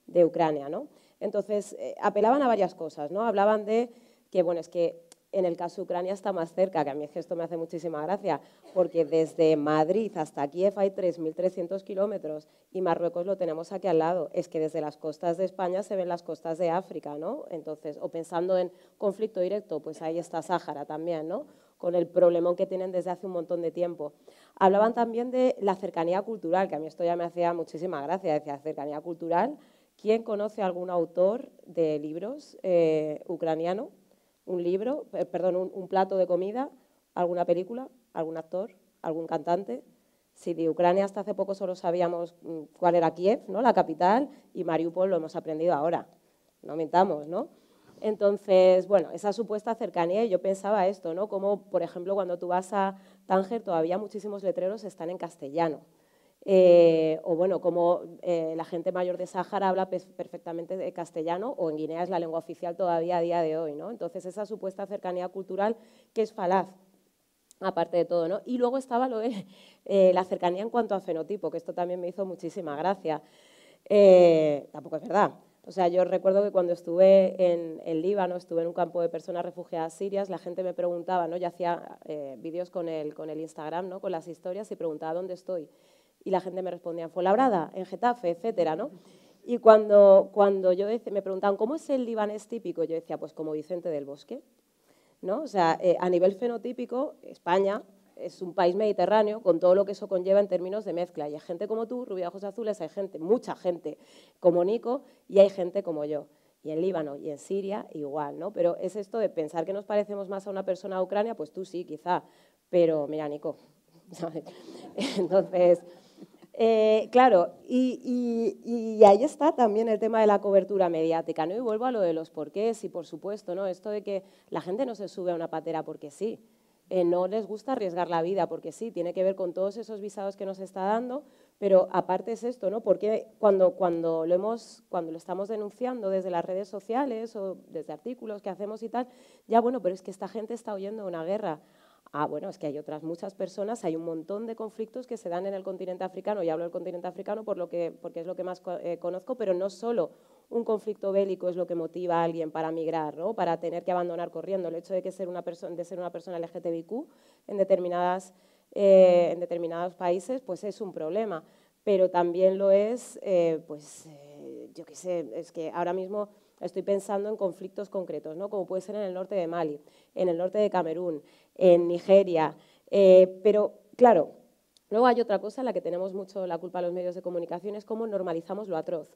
de Ucrania, ¿no? Entonces, eh, apelaban a varias cosas, ¿no? Hablaban de que, bueno, es que en el caso de Ucrania está más cerca, que a mí esto me hace muchísima gracia, porque desde Madrid hasta Kiev hay 3.300 kilómetros y Marruecos lo tenemos aquí al lado. Es que desde las costas de España se ven las costas de África, ¿no? Entonces, o pensando en conflicto directo, pues ahí está Sáhara también, ¿no? con el problemón que tienen desde hace un montón de tiempo. Hablaban también de la cercanía cultural, que a mí esto ya me hacía muchísima gracia, decía cercanía cultural. ¿Quién conoce algún autor de libros eh, ucraniano? Un libro, eh, perdón, un, plato de comida, alguna película, algún actor, algún cantante. Si de Ucrania hasta hace poco solo sabíamos mm, cuál era Kiev, ¿no? la capital, y Mariupol lo hemos aprendido ahora. No mentamos, ¿no? Entonces, bueno, esa supuesta cercanía, yo pensaba esto, ¿no? Como, por ejemplo, cuando tú vas a Tánger, todavía muchísimos letreros están en castellano. Eh, o bueno, como eh, la gente mayor de Sáhara habla perfectamente castellano, o en Guinea es la lengua oficial todavía a día de hoy, ¿no? Entonces, esa supuesta cercanía cultural que es falaz, aparte de todo, ¿no? Y luego estaba lo de eh, la cercanía en cuanto a fenotipo, que esto también me hizo muchísima gracia. tampoco es verdad. O sea, yo recuerdo que cuando estuve en, el Líbano, estuve en un campo de personas refugiadas sirias, la gente me preguntaba, ¿no? Yo hacía eh, vídeos con el, con el Instagram, ¿no? Con las historias y preguntaba dónde estoy. Y la gente me respondía, en Fuenlabrada, en Getafe, etcétera, ¿no? Y cuando, cuando yo me preguntaban, ¿cómo es el libanés típico? Yo decía, pues como Vicente del Bosque. ¿no? O sea, eh, a nivel fenotípico, España es un país mediterráneo con todo lo que eso conlleva en términos de mezcla. Y hay gente como tú, rubia ojos azules, hay gente, mucha gente como Nico y hay gente como yo. Y en Líbano y en Siria igual, ¿no? Pero es esto de pensar que nos parecemos más a una persona de Ucrania, pues tú sí, quizá. Pero mira, Nico, Entonces, eh, claro, y, y, ahí está también el tema de la cobertura mediática, ¿no? Y vuelvo a lo de los porqués y, por supuesto, ¿no? Esto de que la gente no se sube a una patera porque sí. Eh, no les gusta arriesgar la vida, porque sí, tiene que ver con todos esos visados que nos está dando, pero aparte es esto, ¿no? Porque cuando, cuando, lo hemos, cuando lo estamos denunciando desde las redes sociales o desde artículos que hacemos y tal, ya bueno, pero es que esta gente está huyendo una guerra. Ah, bueno, es que hay otras muchas personas, hay un montón de conflictos que se dan en el continente africano, y hablo del continente africano por lo que, porque es lo que más eh, conozco, pero no solo un conflicto bélico es lo que motiva a alguien para migrar, ¿no? para tener que abandonar corriendo. El hecho de, que ser, una de ser una persona LGTBIQ en, determinadas, eh, en determinados países pues es un problema, pero también lo es, eh, pues, yo qué sé, es que ahora mismo estoy pensando en conflictos concretos, ¿no? como puede ser en el norte de Mali, en el norte de Camerún, en Nigeria, pero claro, luego hay otra cosa en la que tenemos mucho la culpa a los medios de comunicación, es cómo normalizamos lo atroz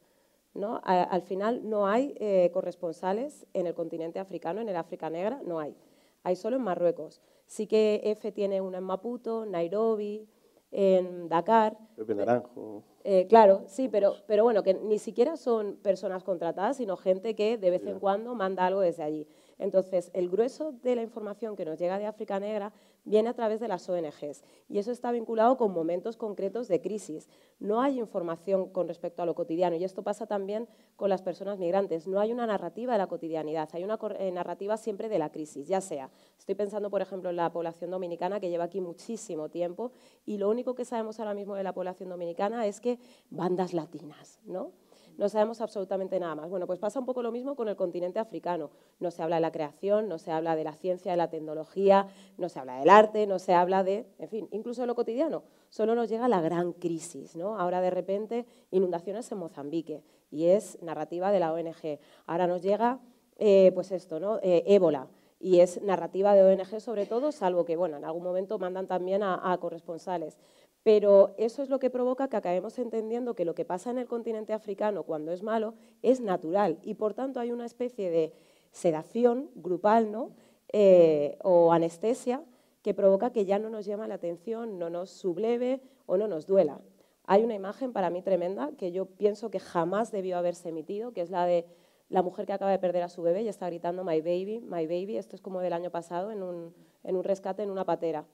al final no hay eh, corresponsales en el continente africano, en el África Negra, no hay. Hay solo en Marruecos. Sí que EFE tiene una en Maputo, Nairobi, en Dakar. Pepe Naranjo. Eh, claro, sí, pero, pero bueno, que ni siquiera son personas contratadas, sino gente que de vez en cuando manda algo desde allí. Entonces, el grueso de la información que nos llega de África Negra viene a través de las ONGs y eso está vinculado con momentos concretos de crisis. No hay información con respecto a lo cotidiano y esto pasa también con las personas migrantes. No hay una narrativa de la cotidianidad, hay una eh, narrativa siempre de la crisis, ya sea. Estoy pensando, por ejemplo, en la población dominicana que lleva aquí muchísimo tiempo y lo único que sabemos ahora mismo de la población dominicana es que bandas latinas, ¿no? No sabemos absolutamente nada más. Bueno, pues pasa un poco lo mismo con el continente africano. No se habla de la creación, no se habla de la ciencia, de la tecnología, no se habla del arte, no se habla de, en fin, incluso de lo cotidiano. Solo nos llega la gran crisis, ¿no? Ahora de repente inundaciones en Mozambique y es narrativa de la ONG. Ahora nos llega, eh, pues esto, ¿no? Eh, ébola y es narrativa de ONG sobre todo, salvo que, bueno, en algún momento mandan también a corresponsales. Pero eso es lo que provoca que acabemos entendiendo que lo que pasa en el continente africano cuando es malo es natural y por tanto hay una especie de sedación grupal ¿no? Eh, o anestesia que provoca que ya no nos llama la atención, no nos subleve o no nos duela. Hay una imagen para mí tremenda que yo pienso que jamás debió haberse emitido, que es la de la mujer que acaba de perder a su bebé y está gritando My baby, my baby. Esto es como del año pasado en un, en un rescate en una patera.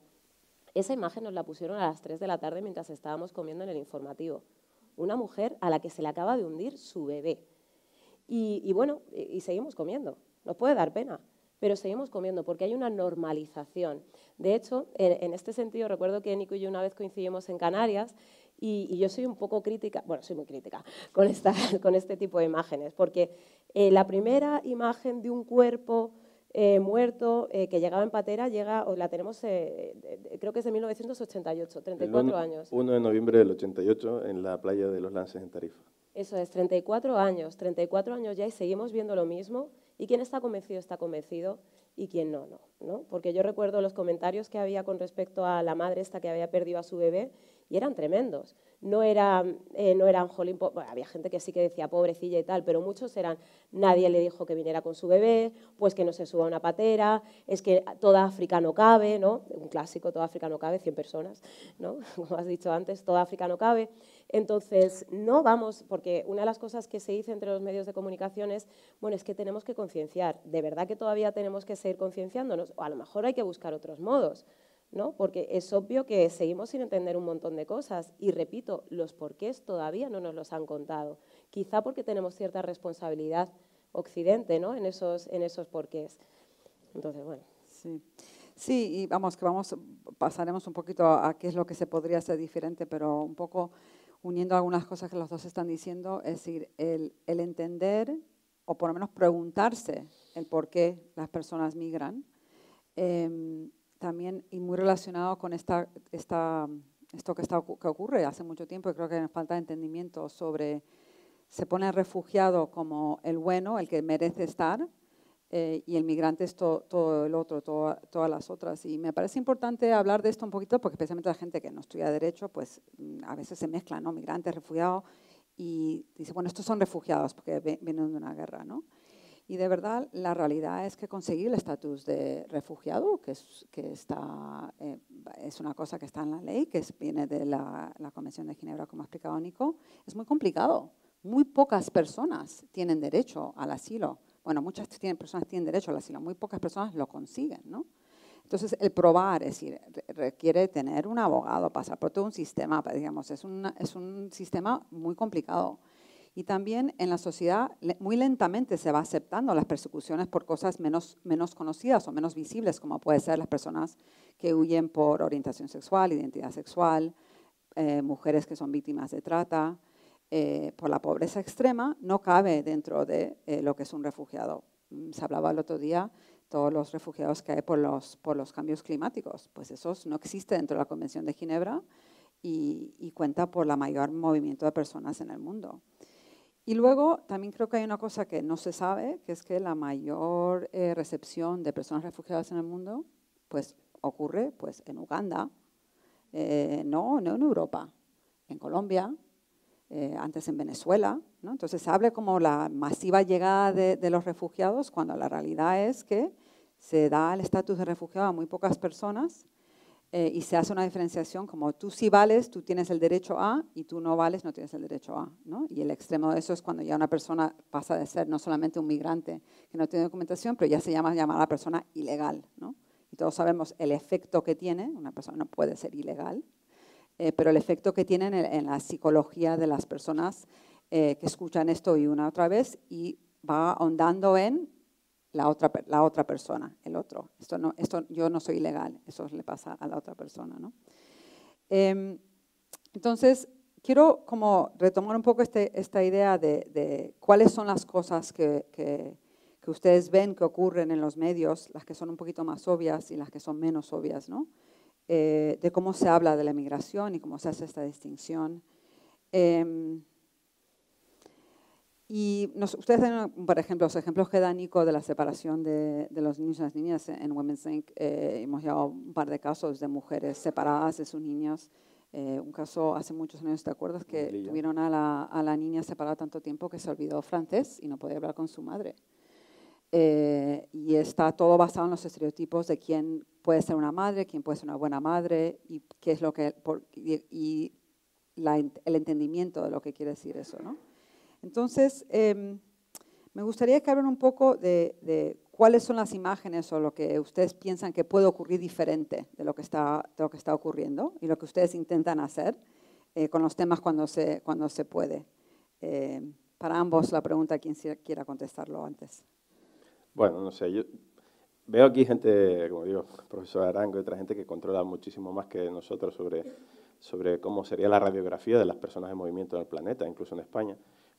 Esa imagen nos la pusieron a las 3 de la tarde mientras estábamos comiendo en el informativo. Una mujer a la que se le acaba de hundir su bebé. Y, bueno, y, seguimos comiendo. Nos puede dar pena, pero seguimos comiendo porque hay una normalización. De hecho, en, este sentido, recuerdo que Nico y yo una vez coincidimos en Canarias y, yo soy un poco crítica, bueno, soy muy crítica con, esta, con este tipo de imágenes, porque eh, la primera imagen de un cuerpo eh, muerto eh, que llegaba en patera, llega, o la tenemos, eh, creo que es de 1988, 34 años. 1 de noviembre del 88 en la playa de los Lances en Tarifa. Eso es, 34 años, 34 años ya y seguimos viendo lo mismo. ¿Y quién está convencido? Está convencido. y quién no, no, no. Porque yo recuerdo los comentarios que había con respecto a la madre esta que había perdido a su bebé y eran tremendos. No, era, eh, no eran, jolín, había gente que sí que decía pobrecilla y tal, pero muchos eran, nadie le dijo que viniera con su bebé, pues que no se suba una patera, es que toda África no cabe, ¿no? Un clásico, toda África no cabe, 100 personas, ¿no? Como has dicho antes, toda África no cabe. Entonces, no vamos, porque una de las cosas que se dice entre los medios de comunicación es, bueno, es que tenemos que concienciar. ¿De verdad que todavía tenemos que seguir concienciándonos? O a lo mejor hay que buscar otros modos. ¿No? Porque es obvio que seguimos sin entender un montón de cosas y repito, los porqués todavía no nos los han contado. Quizá porque tenemos cierta responsabilidad occidente, ¿no? En esos en esos porqués. Entonces, bueno. Sí. Sí, y vamos que vamos pasaremos un poquito a, qué es lo que se podría hacer diferente, pero un poco uniendo algunas cosas que los dos están diciendo, es decir, el, el entender o por lo menos preguntarse el por qué las personas migran. Eh, también y muy relacionado con esta, esta, esto que, está, que ocurre hace mucho tiempo y creo que falta entendimiento sobre, se pone el refugiado como el bueno, el que merece estar, eh, y el migrante es todo el otro, todas las otras. Y me parece importante hablar de esto un poquito porque especialmente la gente que no estudia derecho, pues mm, a veces se mezcla, ¿no? Migrante, refugiado, y dice, bueno, estos son refugiados porque vienen de una guerra, ¿no? Y de verdad, la realidad es que conseguir el estatus de refugiado, que, es, que está, eh, es una cosa que está en la ley, que viene de la, Convención de Ginebra, como ha explicado Nico, es muy complicado. Muy pocas personas tienen derecho al asilo. Bueno, muchas tienen, personas tienen derecho al asilo, muy pocas personas lo consiguen, ¿no? Entonces, el probar, es decir, requiere tener un abogado, pasar por todo un sistema, digamos, es, es un sistema muy complicado. Y también en la sociedad muy lentamente se va aceptando las persecuciones por cosas menos, conocidas o menos visibles, como puede ser las personas que huyen por orientación sexual, identidad sexual, eh, mujeres que son víctimas de trata, eh, por la pobreza extrema, no cabe dentro de eh, lo que es un refugiado. Mm, se hablaba el otro día todos los refugiados que hay por los, por los cambios climáticos. Pues eso no existe dentro de la Convención de Ginebra y, y cuenta por la mayor movimiento de personas en el mundo. Y luego también creo que hay una cosa que no se sabe, que es que la mayor eh, recepción de personas refugiadas en el mundo pues, ocurre pues, en Uganda, eh, no, no en Europa, en Colombia, eh, antes en Venezuela. ¿no? Entonces se habla como la masiva llegada de, de los refugiados, cuando la realidad es que se da el estatus de refugiado a muy pocas personas eh, y se hace una diferenciación como tú sí vales, tú tienes el derecho a, y tú no vales, no tienes el derecho a. ¿no? Y el extremo de eso es cuando ya una persona pasa de ser no solamente un migrante que no tiene documentación, pero ya se llama llamar a la persona ilegal. ¿no? Y todos sabemos el efecto que tiene, una persona no puede ser ilegal, eh, pero el efecto que tiene en, la psicología de las personas eh, que escuchan esto y una otra vez y va ahondando en la otra, la otra persona, el otro. Esto no, esto, yo no soy ilegal, eso le pasa a la otra persona. ¿no? Em, entonces, quiero como retomar un poco este, esta idea de, de, cuáles son las cosas que, que, que, ustedes ven que ocurren en los medios, las que son un poquito más obvias y las que son menos obvias, ¿no? Eh, de cómo se habla de la migración y cómo se hace esta distinción. Eh, y ustedes tienen, por ejemplo, los ejemplos que da Nico de la separación de, de los niños y las niñas en Women's Inc. Eh, hemos llevado un par de casos de mujeres separadas de sus niños. Eh, un caso hace muchos años, ¿te acuerdas? Que tuvieron a la, a la, niña separada tanto tiempo que se olvidó francés y no podía hablar con su madre. Eh, y está todo basado en los estereotipos de quién puede ser una madre, quién puede ser una buena madre y qué es lo que por, y, y la, el entendimiento de lo que quiere decir eso, ¿no? Entonces, em, me gustaría que hablen un poco de, cuáles son las imágenes o lo que ustedes piensan que puede ocurrir diferente de lo que está, lo que está ocurriendo y lo que ustedes intentan hacer eh, con los temas cuando se, cuando se puede. Em, para ambos la pregunta, quien quiera contestarlo antes. Bueno, no sé, yo veo aquí gente, como digo, profesor Arango y otra gente que controla muchísimo más que nosotros sobre, sobre cómo sería la radiografía de las personas en movimiento en el planeta, incluso en España.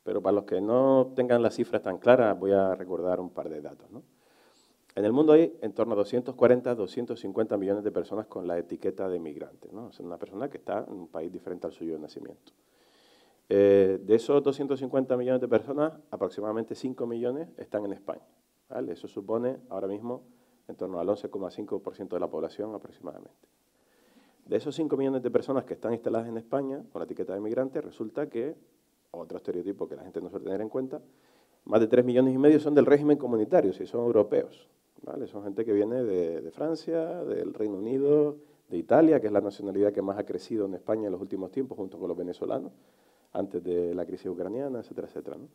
Pero para los que no tengan las cifras tan claras, voy a recordar un par de datos. En el mundo hay en torno a 240, 250 millones de personas con la etiqueta de migrante. ¿no? Es una persona que está en un país diferente al suyo de nacimiento. Eh, de esos 250 millones de personas, aproximadamente 5 millones están en España. Eso supone ahora mismo en torno al 11,5% de la población aproximadamente. De esos 5 millones de personas que están instaladas en España con la etiqueta de migrante, resulta que, otro estereotipo que la gente no suele tener en cuenta, más de 3 millones y medio son del régimen comunitario, si son europeos. ¿vale? Son gente que viene de, Francia, del Reino Unido, de Italia, que es la nacionalidad que más ha crecido en España en los últimos tiempos, junto con los venezolanos, antes de la crisis ucraniana, etcétera, etcétera. ¿no?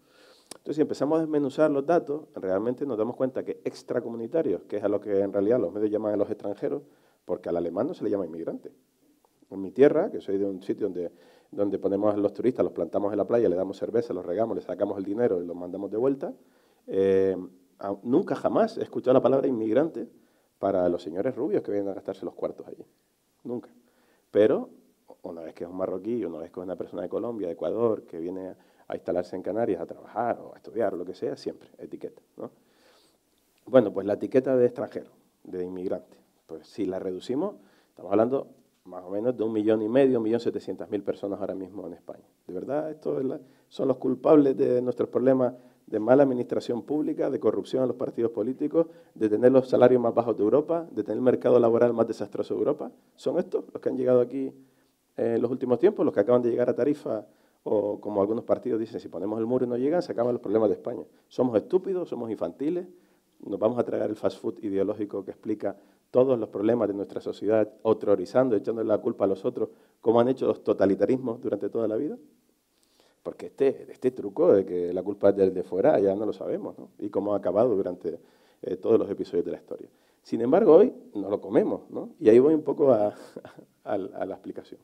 Entonces, si empezamos a desmenuzar los datos, realmente nos damos cuenta que extracomunitarios, que es a lo que en realidad los medios llaman a los extranjeros, porque al alemán no se le llama inmigrante. En mi tierra, que soy de un sitio donde, donde ponemos a los turistas, los plantamos en la playa, le damos cerveza, los regamos, les sacamos el dinero y los mandamos de vuelta, eh, nunca jamás he escuchado la palabra inmigrante para los señores rubios que vienen a gastarse los cuartos allí. Nunca. Pero una vez que es un marroquí, una vez que es una persona de Colombia, de Ecuador, que viene a instalarse en Canarias a trabajar o a estudiar o lo que sea, siempre etiqueta. ¿no? Bueno, pues la etiqueta de extranjero, de inmigrante, pues si la reducimos, estamos hablando más o menos de un millón y medio, un millón setecientas mil personas ahora mismo en España. De verdad, estos son los culpables de nuestros problemas de mala administración pública, de corrupción en los partidos políticos, de tener los salarios más bajos de Europa, de tener el mercado laboral más desastroso de Europa. ¿Son estos los que han llegado aquí en los últimos tiempos, los que acaban de llegar a Tarifa o como algunos partidos dicen, si ponemos el muro y no llegan, se acaban los problemas de España. Somos estúpidos, somos infantiles, nos vamos a tragar el fast food ideológico que explica todos los problemas de nuestra sociedad, autorizando, echándole la culpa a los otros, como han hecho los totalitarismos durante toda la vida. Porque este, este truco de que la culpa es del de fuera ya no lo sabemos, ¿no? Y cómo ha acabado durante eh, todos los episodios de la historia. Sin embargo, hoy no lo comemos, ¿no? Y ahí voy un poco a, la explicación.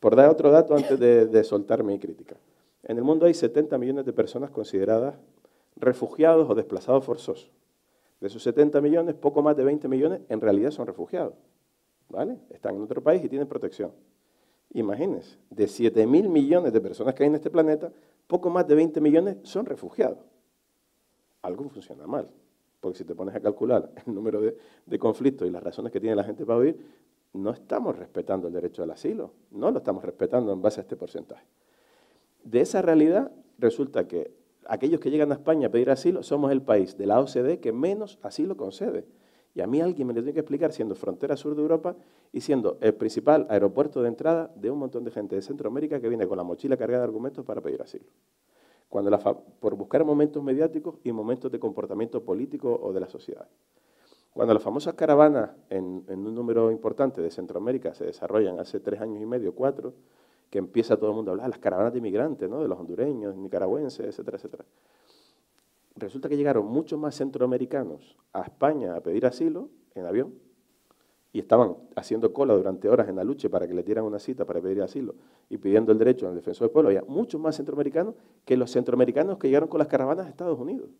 Por dar otro dato antes de, soltar mi crítica. En el mundo hay 70 millones de personas consideradas refugiados o desplazados forzosos. De esos 70 millones, poco más de 20 millones en realidad son refugiados. ¿Vale? Están en otro país y tienen protección. Imagínense, de 7 mil millones de personas que hay en este planeta, poco más de 20 millones son refugiados. Algo funciona mal, porque si te pones a calcular el número de, de conflictos y las razones que tiene la gente para huir, no estamos respetando el derecho al asilo, no lo estamos respetando en base a este porcentaje. De esa realidad resulta que aquellos que llegan a España a pedir asilo somos el país de la OCDE que menos asilo concede. Y a mí alguien me lo tiene que explicar siendo frontera sur de Europa y siendo el principal aeropuerto de entrada de un montón de gente de Centroamérica que viene con la mochila cargada de argumentos para pedir asilo. Cuando la por buscar momentos mediáticos y momentos de comportamiento político o de la sociedad. Cuando las famosas caravanas en, un número importante de Centroamérica se desarrollan hace tres años y medio, cuatro, que empieza todo el mundo a hablar, las caravanas de inmigrantes, ¿no? de los hondureños, nicaragüenses, etcétera, etcétera. Resulta que llegaron muchos más centroamericanos a España a pedir asilo en avión y estaban haciendo cola durante horas en la lucha para que le dieran una cita para pedir asilo y pidiendo el derecho al defensor del pueblo. Había muchos más centroamericanos que los centroamericanos que llegaron con las caravanas a Estados Unidos.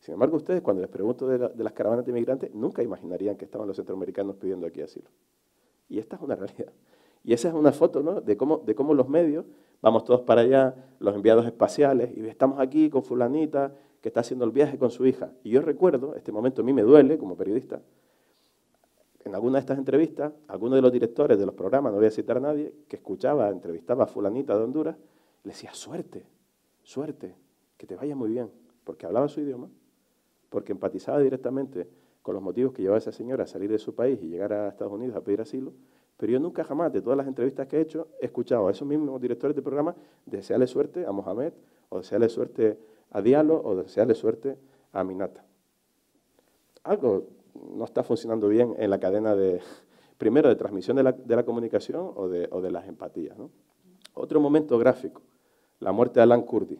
Sin embargo, ustedes cuando les pregunto de, las caravanas de inmigrantes, nunca imaginarían que estaban los centroamericanos pidiendo aquí asilo. Y esta es una realidad. Y esa es una foto ¿no? de, cómo, de cómo los medios, vamos todos para allá, los enviados espaciales, y estamos aquí con fulanita que está haciendo el viaje con su hija. Y yo recuerdo, este momento a mí me duele como periodista, en alguna de estas entrevistas, alguno de los directores de los programas, no voy a citar a nadie, que escuchaba, entrevistaba a fulanita de Honduras, le decía, suerte, suerte, que te vaya muy bien, porque hablaba su idioma porque empatizaba directamente con los motivos que llevaba esa señora a salir de su país y llegar a Estados Unidos a pedir asilo, pero yo nunca jamás, de todas las entrevistas que he hecho, he escuchado a esos mismos directores de programa desearle suerte a Mohamed, o desearle suerte a Diallo, o desearle suerte a Minata. Algo no está funcionando bien en la cadena de, primero, de transmisión de la, comunicación o de, o de las empatías. Otro momento gráfico, la muerte de Alan Kurdi,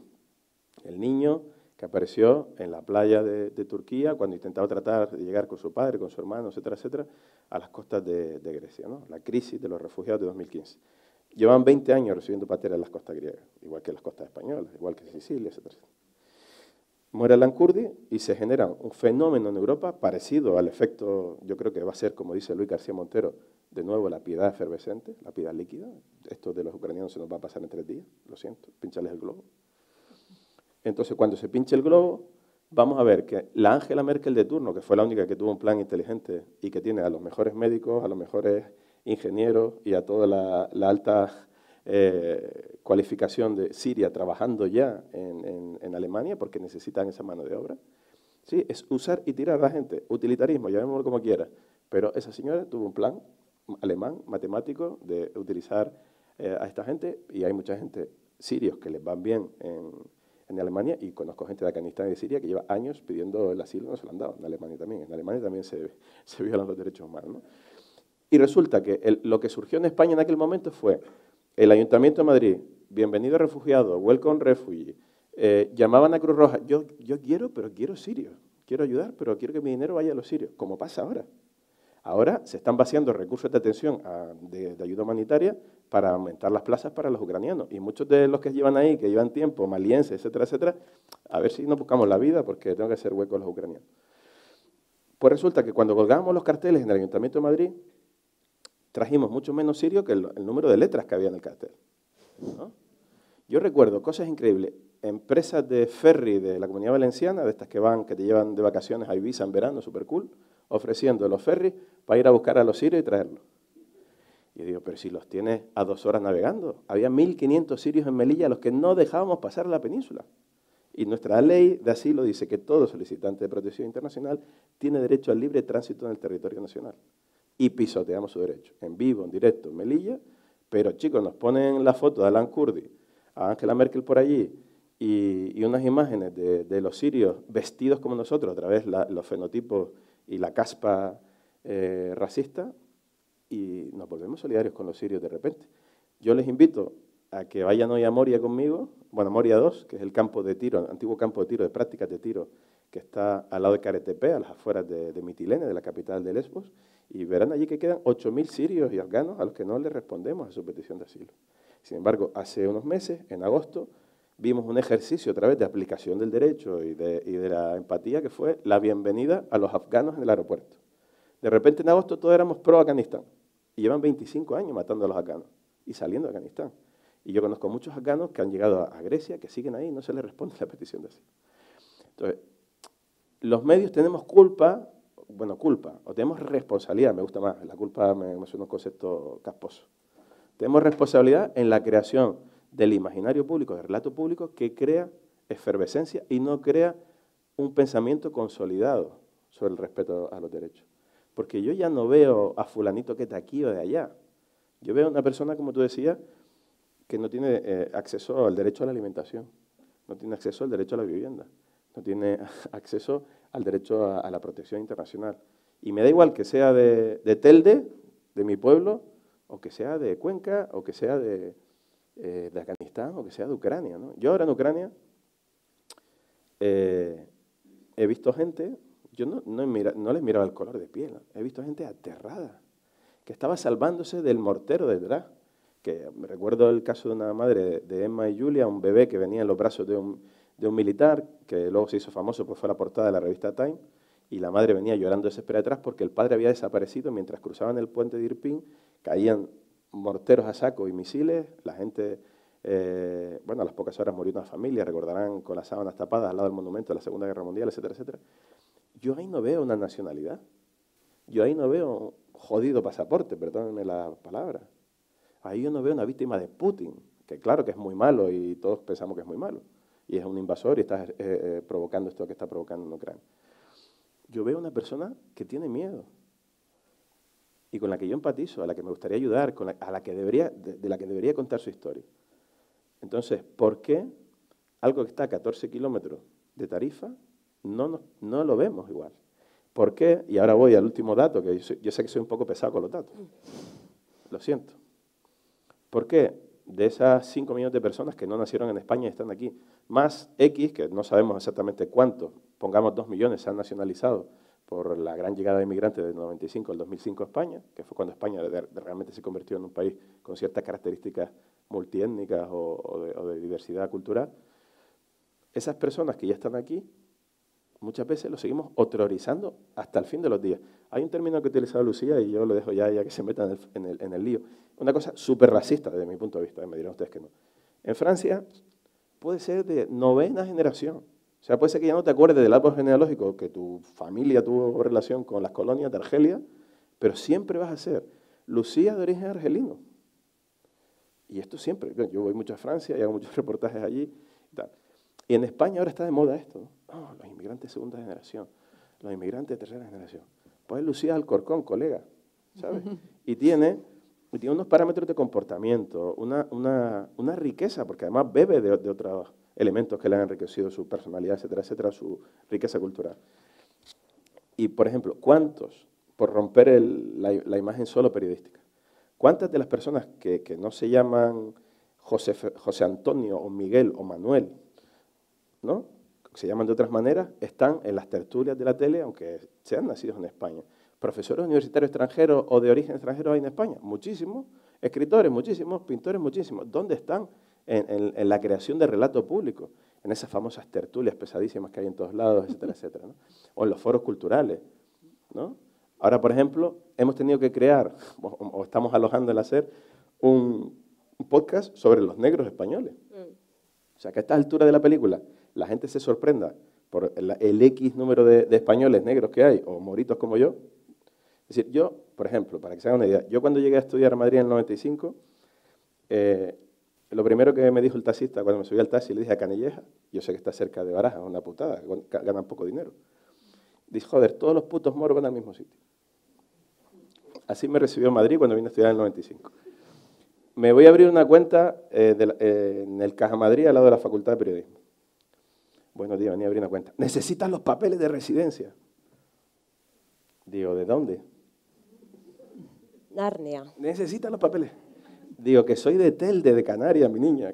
el niño que apareció en la playa de, Turquía cuando intentaba tratar de llegar con su padre, con su hermano, etcétera, etcétera, a las costas de, Grecia, ¿no? la crisis de los refugiados de 2015. Llevan 20 años recibiendo patera en las costas griegas, igual que en las costas españolas, igual que en Sicilia, etcétera. Muere Alan Kurdi y se genera un fenómeno en Europa parecido al efecto, yo creo que va a ser, como dice Luis García Montero, de nuevo la piedad efervescente, la piedad líquida. Esto de los ucranianos se nos va a pasar en tres días, lo siento, pincharles el globo. Entonces, cuando se pinche el globo, vamos a ver que la Angela Merkel de turno, que fue la única que tuvo un plan inteligente y que tiene a los mejores médicos, a los mejores ingenieros y a toda la, alta eh, cualificación de Siria trabajando ya en, Alemania porque necesitan esa mano de obra, Sí, es usar y tirar a la gente. Utilitarismo, llamémoslo como quiera. Pero esa señora tuvo un plan alemán, matemático, de utilizar eh, a esta gente y hay mucha gente sirios que les van bien en, en, Alemania y conozco gente de Afganistán y de Siria que lleva años pidiendo el asilo, no se lo han dado, en Alemania también. En Alemania también se, se violan los derechos humanos. ¿no? Y resulta que lo que surgió en España en aquel momento fue el Ayuntamiento de Madrid, bienvenido refugiado, welcome refugee, eh, llamaban a Cruz Roja, yo, yo quiero, pero quiero sirios, quiero ayudar, pero quiero que mi dinero vaya a los sirios, como pasa ahora. Ahora se están vaciando recursos de atención de, ayuda humanitaria para aumentar las plazas para los ucranianos. Y muchos de los que llevan ahí, que llevan tiempo, malienses, etcétera, etcétera, a ver si nos buscamos la vida porque tengo que hacer hueco a los ucranianos. Pues resulta que cuando colgábamos los carteles en el Ayuntamiento de Madrid, trajimos mucho menos sirios que el, número de letras que había en el cartel. Yo recuerdo cosas increíbles. Empresas de ferry de la comunidad valenciana, de estas que van, que te llevan de vacaciones a Ibiza en verano, súper cool, ofreciendo los ferries para ir a buscar a los sirios y traerlos. Y digo, pero si los tienes a dos horas navegando. Había 1.500 sirios en Melilla a los que no dejábamos pasar a la península. Y nuestra ley de asilo dice que todo solicitante de protección internacional tiene derecho al libre tránsito en el territorio nacional. Y pisoteamos su derecho, en vivo, en directo, en Melilla. Pero chicos, nos ponen la foto de Alan Kurdi, a Angela Merkel por allí, y, unas imágenes de, los sirios vestidos como nosotros, a través de los fenotipos y la caspa eh, racista y nos volvemos solidarios con los sirios de repente. Yo les invito a que vayan hoy a Moria conmigo, bueno, Moria 2, que es el campo de tiro, antiguo campo de tiro, de prácticas de tiro, que está al lado de Caretepe, a las afueras de, Mitilene, de la capital de Lesbos, y verán allí que quedan 8.000 sirios y afganos a los que no les respondemos a su petición de asilo. Sin embargo, hace unos meses, en agosto, vimos un ejercicio a través de aplicación del derecho y de, la empatía que fue la bienvenida a los afganos en el aeropuerto. De repente en agosto todos éramos pro-Afganistán y llevan 25 años matando a los afganos y saliendo de Afganistán. Y yo conozco muchos afganos que han llegado a Grecia, que siguen ahí y no se les responde la petición de asilo. Entonces, los medios tenemos culpa, bueno, culpa, o tenemos responsabilidad, me gusta más, la culpa me, me suena un concepto casposo. Tenemos responsabilidad en la creación del imaginario público, del relato público, que crea efervescencia y no crea un pensamiento consolidado sobre el respeto a los derechos. Porque yo ya no veo a fulanito que está aquí o de allá. Yo veo a una persona, como tú decías, que no tiene eh, acceso al derecho a la alimentación, no tiene acceso al derecho a la vivienda, no tiene acceso al derecho a, la protección internacional. Y me da igual que sea de, de Telde, de mi pueblo, o que sea de Cuenca, o que sea de, eh, Afganistán o que sea de Ucrania. Yo ahora en Ucrania eh, he visto gente, yo no, les miraba el color de piel, he visto gente aterrada, que estaba salvándose del mortero detrás. Que me recuerdo el caso de una madre de Emma y Julia, un bebé que venía en los brazos de un, militar, que luego se hizo famoso, pues fue la portada de la revista Time, y la madre venía llorando desesperada detrás porque el padre había desaparecido mientras cruzaban el puente de Irpin, caían morteros a saco y misiles, la gente, eh, bueno, a las pocas horas murió una familia, recordarán con las sábanas tapadas al lado del monumento de la Segunda Guerra Mundial, etcétera, etcétera. Yo ahí no veo una nacionalidad. Yo ahí no veo jodido pasaporte, perdónenme la palabra. Ahí yo no veo una víctima de Putin, que claro que es muy malo y todos pensamos que es muy malo. Y es un invasor y está eh, eh, provocando esto que está provocando en Ucrania. Yo veo una persona que tiene miedo, y con la que yo empatizo, a la que me gustaría ayudar, con a la que debería, de, la que debería contar su historia. Entonces, ¿por qué algo que está a 14 kilómetros de Tarifa no, no, lo vemos igual? ¿Por qué? Y ahora voy al último dato, que yo, sé que soy un poco pesado con los datos. Lo siento. ¿Por qué de esas 5 millones de personas que no nacieron en España y están aquí, más X, que no sabemos exactamente cuántos, pongamos 2 millones, se han nacionalizado por la gran llegada de inmigrantes del 95 al 2005 a España, que fue cuando España realmente se convirtió en un país con ciertas características multiétnicas o, de, diversidad cultural, esas personas que ya están aquí, muchas veces lo seguimos otrorizando hasta el fin de los días. Hay un término que ha utilizado Lucía y yo lo dejo ya, ya que se meta en el, en el, lío. Una cosa súper racista desde mi punto de vista, me dirán ustedes que no. En Francia puede ser de novena generación o sea, puede ser que ya no te acuerdes del árbol genealógico que tu familia tuvo relación con las colonias de Argelia, pero siempre vas a ser Lucía de origen argelino. Y esto siempre, yo voy mucho a Francia y hago muchos reportajes allí. Y en España ahora está de moda esto. ¿no? los inmigrantes de segunda generación, los inmigrantes de tercera generación. Pues Lucía Alcorcón, colega, ¿sabes? Y tiene, tiene unos parámetros de comportamiento, una, una, una riqueza, porque además bebe de, de, otros elementos que le han enriquecido su personalidad, etcétera, etcétera, su riqueza cultural. Y, por ejemplo, ¿cuántos, por romper el, la, la, imagen solo periodística, cuántas de las personas que, que no se llaman José, José Antonio o Miguel o Manuel, ¿no? se llaman de otras maneras, están en las tertulias de la tele, aunque sean nacidos en España. Profesores universitarios extranjeros o de origen extranjero hay en España, muchísimos. Escritores, muchísimos. Pintores, muchísimos. ¿Dónde están? En, en, en, la creación de relato público, en esas famosas tertulias pesadísimas que hay en todos lados, etcétera, etcétera. ¿no? O en los foros culturales. ¿no? Ahora, por ejemplo, hemos tenido que crear, o, o estamos alojando el hacer, un, un, podcast sobre los negros españoles. Mm. O sea, que a esta altura de la película la gente se sorprenda por el, X número de, españoles negros que hay, o moritos como yo. Es decir, yo, por ejemplo, para que se hagan una idea, yo cuando llegué a estudiar a Madrid en el 95, eh, lo primero que me dijo el taxista cuando me subí al taxi, le dije a Canilleja, yo sé que está cerca de Baraja, una putada, ganan poco dinero. Dice, joder, todos los putos moros van al mismo sitio. Así me recibió Madrid cuando vine a estudiar en el 95. Me voy a abrir una cuenta eh, eh, en el Caja Madrid al lado de la Facultad de Periodismo. Buenos días, venía a abrir una cuenta. Necesitan los papeles de residencia. Digo, ¿de dónde? Narnia. Necesitan los papeles. Digo, que soy de Telde, de Canarias, mi niña.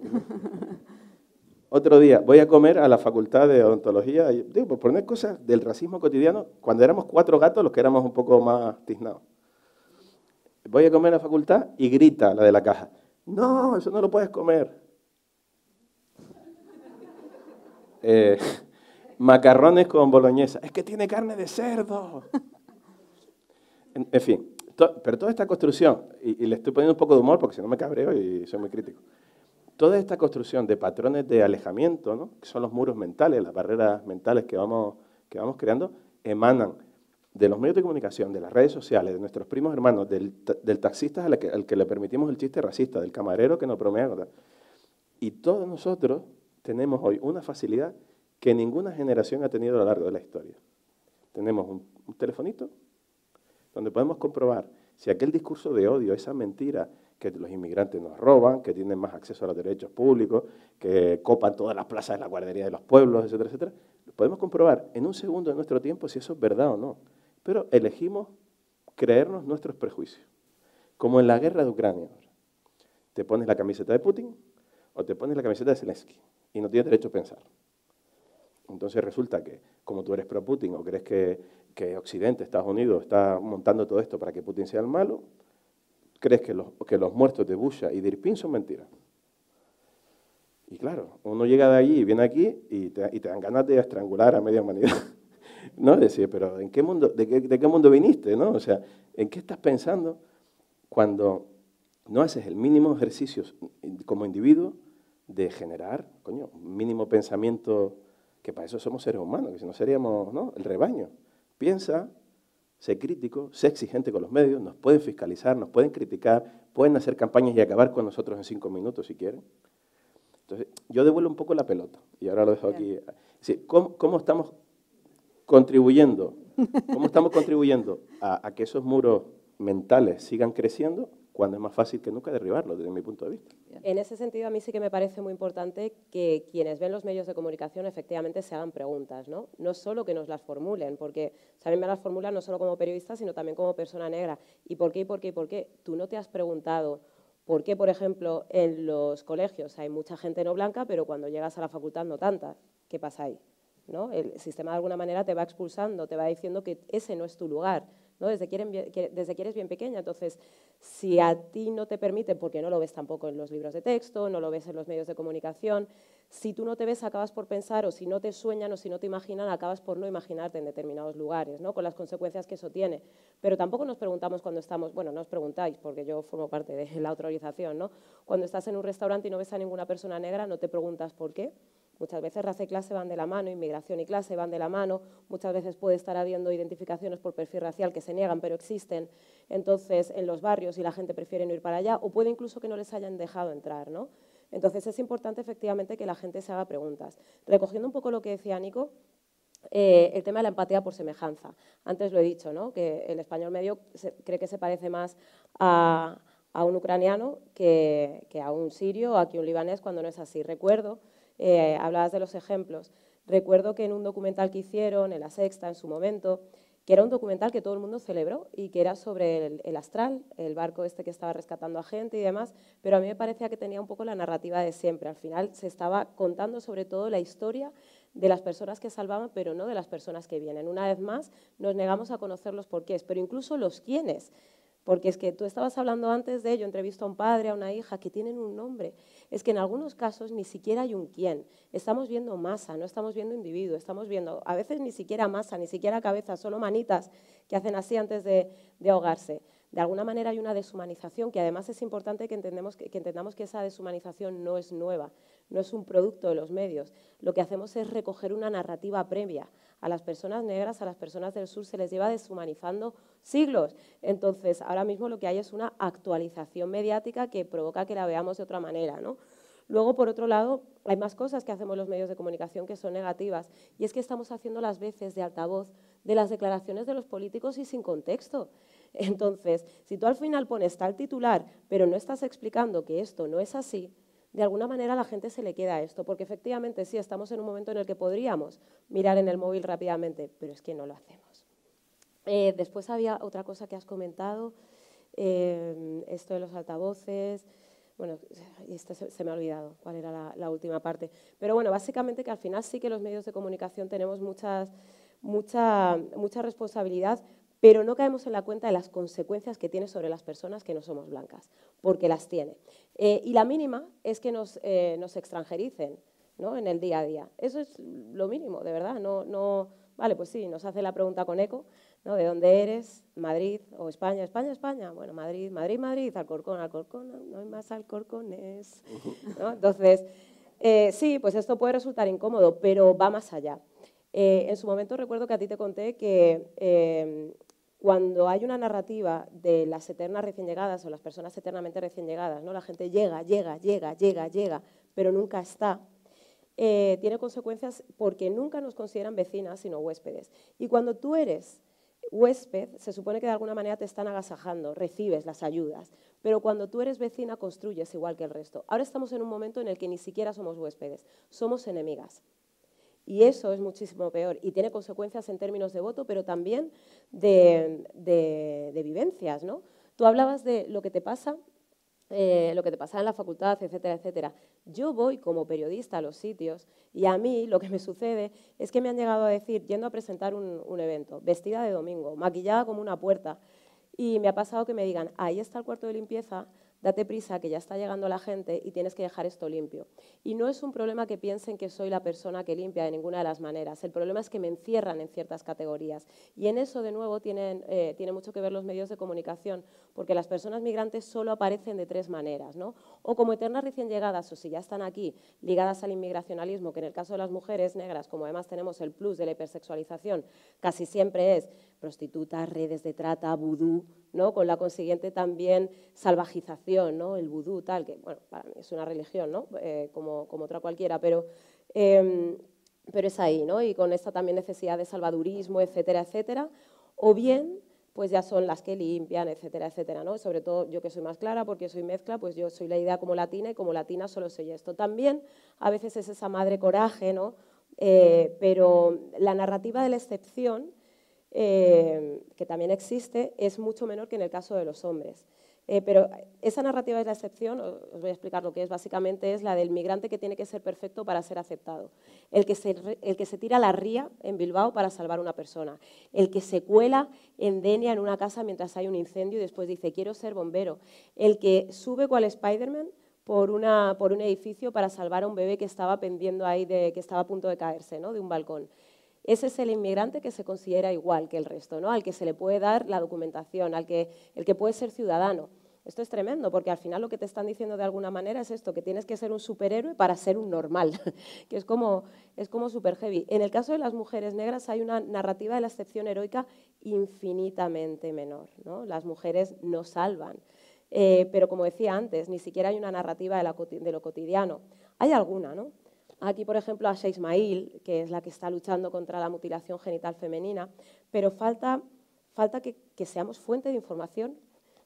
Otro día, voy a comer a la facultad de odontología, digo, por poner cosas del racismo cotidiano, cuando éramos cuatro gatos, los que éramos un poco más tiznados. Voy a comer a la facultad y grita la de la caja, no, eso no lo puedes comer. Eh, macarrones con boloñesa, es que tiene carne de cerdo. En, fin, to, pero toda esta construcción, y, y, le estoy poniendo un poco de humor porque si no me cabreo y soy muy crítico, toda esta construcción de patrones de alejamiento, ¿no? que son los muros mentales, las barreras mentales que vamos, que vamos creando, emanan de los medios de comunicación, de las redes sociales, de nuestros primos hermanos, del, taxista al que, al que, le permitimos el chiste racista, del camarero que nos promea. Y todos nosotros tenemos hoy una facilidad que ninguna generación ha tenido a lo largo de la historia. Tenemos un, un telefonito donde podemos comprobar si aquel discurso de odio, esa mentira que los inmigrantes nos roban, que tienen más acceso a los derechos públicos, que copan todas las plazas de la guardería de los pueblos, etcétera, etcétera, podemos comprobar en un segundo de nuestro tiempo si eso es verdad o no. Pero elegimos creernos nuestros prejuicios. Como en la guerra de Ucrania. Te pones la camiseta de Putin o te pones la camiseta de Zelensky y no tienes derecho a pensar. Entonces resulta que, como tú eres pro Putin o crees que, que Occidente, Estados Unidos, está montando todo esto para que Putin sea el malo, crees que los, que los muertos de Busha y de Irpin son mentiras. Y claro, uno llega de allí y viene aquí y te, y te dan ganas de estrangular a media humanidad. ¿No? Decir, pero ¿en qué mundo, de, qué, ¿de qué mundo viniste? ¿no? O sea, ¿en qué estás pensando cuando no haces el mínimo ejercicio como individuo de generar, coño, un mínimo pensamiento, que para eso somos seres humanos, que si no seríamos ¿no? el rebaño. Piensa, sé crítico, sé exigente con los medios, nos pueden fiscalizar, nos pueden criticar, pueden hacer campañas y acabar con nosotros en cinco minutos si quieren. Entonces, yo devuelvo un poco la pelota y ahora lo dejo aquí. Sí, ¿cómo, ¿Cómo, estamos contribuyendo? ¿Cómo estamos contribuyendo a, a que esos muros mentales sigan creciendo cuando es más fácil que nunca derribarlo, desde mi punto de vista. En ese sentido, a mí sí que me parece muy importante que quienes ven los medios de comunicación efectivamente se hagan preguntas, ¿no? No solo que nos las formulen, porque o sea, a mí me las formulan no solo como periodista, sino también como persona negra. ¿Y por qué, y por qué, y por qué? Tú no te has preguntado por qué, por ejemplo, en los colegios hay mucha gente no blanca, pero cuando llegas a la facultad no tanta. ¿Qué pasa ahí? ¿No? El sistema de alguna manera te va expulsando, te va diciendo que ese no es tu lugar ¿no? desde, que eres, bien pequeña. Entonces, si a ti no te permiten, porque no lo ves tampoco en los libros de texto, no lo ves en los medios de comunicación, si tú no te ves, acabas por pensar, o si no te sueñan, o si no te imaginan, acabas por no imaginarte en determinados lugares, ¿no? con las consecuencias que eso tiene. Pero tampoco nos preguntamos cuando estamos, bueno, no os preguntáis, porque yo formo parte de la autorización, ¿no? cuando estás en un restaurante y no ves a ninguna persona negra, no te preguntas por qué, Muchas veces raza y clase van de la mano, inmigración y clase van de la mano, muchas veces puede estar habiendo identificaciones por perfil racial que se niegan, pero existen, entonces en los barrios y la gente prefiere no ir para allá, o puede incluso que no les hayan dejado entrar. ¿no? Entonces es importante efectivamente que la gente se haga preguntas. Recogiendo un poco lo que decía Nico, eh, el tema de la empatía por semejanza. Antes lo he dicho, ¿no? que el español medio cree que se parece más a, un ucraniano que, a un sirio o a un libanés cuando no es así. Recuerdo, eh, hablabas de los ejemplos, recuerdo que en un documental que hicieron, en La Sexta, en su momento, que era un documental que todo el mundo celebró y que era sobre el, Astral, el barco este que estaba rescatando a gente y demás, pero a mí me parecía que tenía un poco la narrativa de siempre. Al final se estaba contando sobre todo la historia de las personas que salvaban, pero no de las personas que vienen. Una vez más, nos negamos a conocer los porqués, pero incluso los quiénes. Porque es que tú estabas hablando antes de ello, entrevisto a un padre, a una hija, que tienen un nombre. Es que en algunos casos ni siquiera hay un quién. Estamos viendo masa, no estamos viendo individuo, estamos viendo a veces ni siquiera masa, ni siquiera cabeza, solo manitas que hacen así antes de, ahogarse. De alguna manera hay una deshumanización que además es importante que, entendemos que entendamos que esa deshumanización no es nueva, no es un producto de los medios. Lo que hacemos es recoger una narrativa previa. A las personas negras, a las personas del sur se les lleva deshumanizando siglos. Entonces, ahora mismo lo que hay es una actualización mediática que provoca que la veamos de otra manera. ¿no? Luego, por otro lado, hay más cosas que hacemos los medios de comunicación que son negativas, y es que estamos haciendo las veces de altavoz de las declaraciones de los políticos y sin contexto. Entonces, si tú al final pones tal titular, pero no estás explicando que esto no es así, de alguna manera a la gente se le queda esto, porque efectivamente sí, estamos en un momento en el que podríamos mirar en el móvil rápidamente, pero es que no lo hacemos. Eh, después había otra cosa que has comentado, eh, esto de los altavoces, bueno, esto se, me ha olvidado cuál era la, última parte, pero bueno, básicamente que al final sí que los medios de comunicación tenemos mucha, mucha responsabilidad, pero no caemos en la cuenta de las consecuencias que tiene sobre las personas que no somos blancas, porque las tiene. Eh, y la mínima es que nos, eh, nos extranjericen ¿no? en el día a día. Eso es lo mínimo, de verdad. No, no, vale, pues sí, nos hace la pregunta con eco, ¿no? ¿de dónde eres? ¿Madrid o España? ¿España, España? Bueno, Madrid, Madrid, Madrid, Alcorcón, Alcorcón, no hay más Alcorcones. ¿no? Entonces, eh, sí, pues esto puede resultar incómodo, pero va más allá. en su momento recuerdo que a ti te conté que cuando hay una narrativa de las eternas recién llegadas o las personas eternamente recién llegadas, ¿no? la gente llega, llega, llega, llega, llega, pero nunca está, eh, tiene consecuencias porque nunca nos consideran vecinas, sino huéspedes. Y cuando tú eres huésped, se supone que de alguna manera te están agasajando, recibes las ayudas, pero cuando tú eres vecina construyes igual que el resto. Ahora estamos en un momento en el que ni siquiera somos huéspedes, somos enemigas. Y eso es muchísimo peor y tiene consecuencias en términos de voto, pero también de, vivencias. ¿no? Tú hablabas de lo que te pasa, eh, lo que te pasa en la facultad, etcétera, etcétera. Yo voy como periodista a los sitios y a mí lo que me sucede es que me han llegado a decir, yendo a presentar un, un evento, vestida de domingo, maquillada como una puerta, y me ha pasado que me digan, ahí está el cuarto de limpieza, date prisa, que ya está llegando la gente y tienes que dejar esto limpio. Y no es un problema que piensen que soy la persona que limpia de ninguna de las maneras. El problema es que me encierran en ciertas categorías. Y en eso, de nuevo, tienen, eh, tiene mucho que ver los medios de comunicación, porque las personas migrantes solo aparecen de tres maneras. ¿no? O como eternas recién llegadas, o si ya están aquí, ligadas al inmigracionalismo, que en el caso de las mujeres negras, como además tenemos el plus de la hipersexualización, casi siempre es prostitutas, redes de trata, vudú, ¿no? con la consiguiente también salvajización, ¿no? el vudú, tal, que bueno, para mí es una religión, ¿no? Eh, como, como, otra cualquiera, pero, em, pero es ahí, ¿no? y con esta también necesidad de salvadurismo, etcétera, etcétera, o bien pues ya son las que limpian, etcétera, etcétera, ¿no? Sobre todo yo que soy más clara porque soy mezcla, pues yo soy la idea como latina y como latina solo soy esto. También a veces es esa madre coraje, ¿no? Eh, pero la narrativa de la excepción eh, que también existe, es mucho menor que en el caso de los hombres. Eh, pero esa narrativa es la excepción, os voy a explicar lo que es, básicamente es la del migrante que tiene que ser perfecto para ser aceptado, el que se, el que se tira a la ría en Bilbao para salvar a una persona, el que se cuela en Denia en una casa mientras hay un incendio y después dice quiero ser bombero, el que sube cual Spider-Man por, por un edificio para salvar a un bebé que estaba pendiendo ahí, de, que estaba a punto de caerse ¿no? de un balcón. Ese es el inmigrante que se considera igual que el resto, ¿no? al que se le puede dar la documentación, al que, el que puede ser ciudadano. Esto es tremendo, porque al final lo que te están diciendo de alguna manera es esto, que tienes que ser un superhéroe para ser un normal, que es como, es como super heavy. En el caso de las mujeres negras hay una narrativa de la excepción heroica infinitamente menor. ¿no? Las mujeres no salvan. Eh, pero como decía antes, ni siquiera hay una narrativa de, lo cotidiano. Hay alguna, ¿no? Aquí, por ejemplo, a Ismail, que es la que está luchando contra la mutilación genital femenina, pero falta, falta que, seamos fuente de información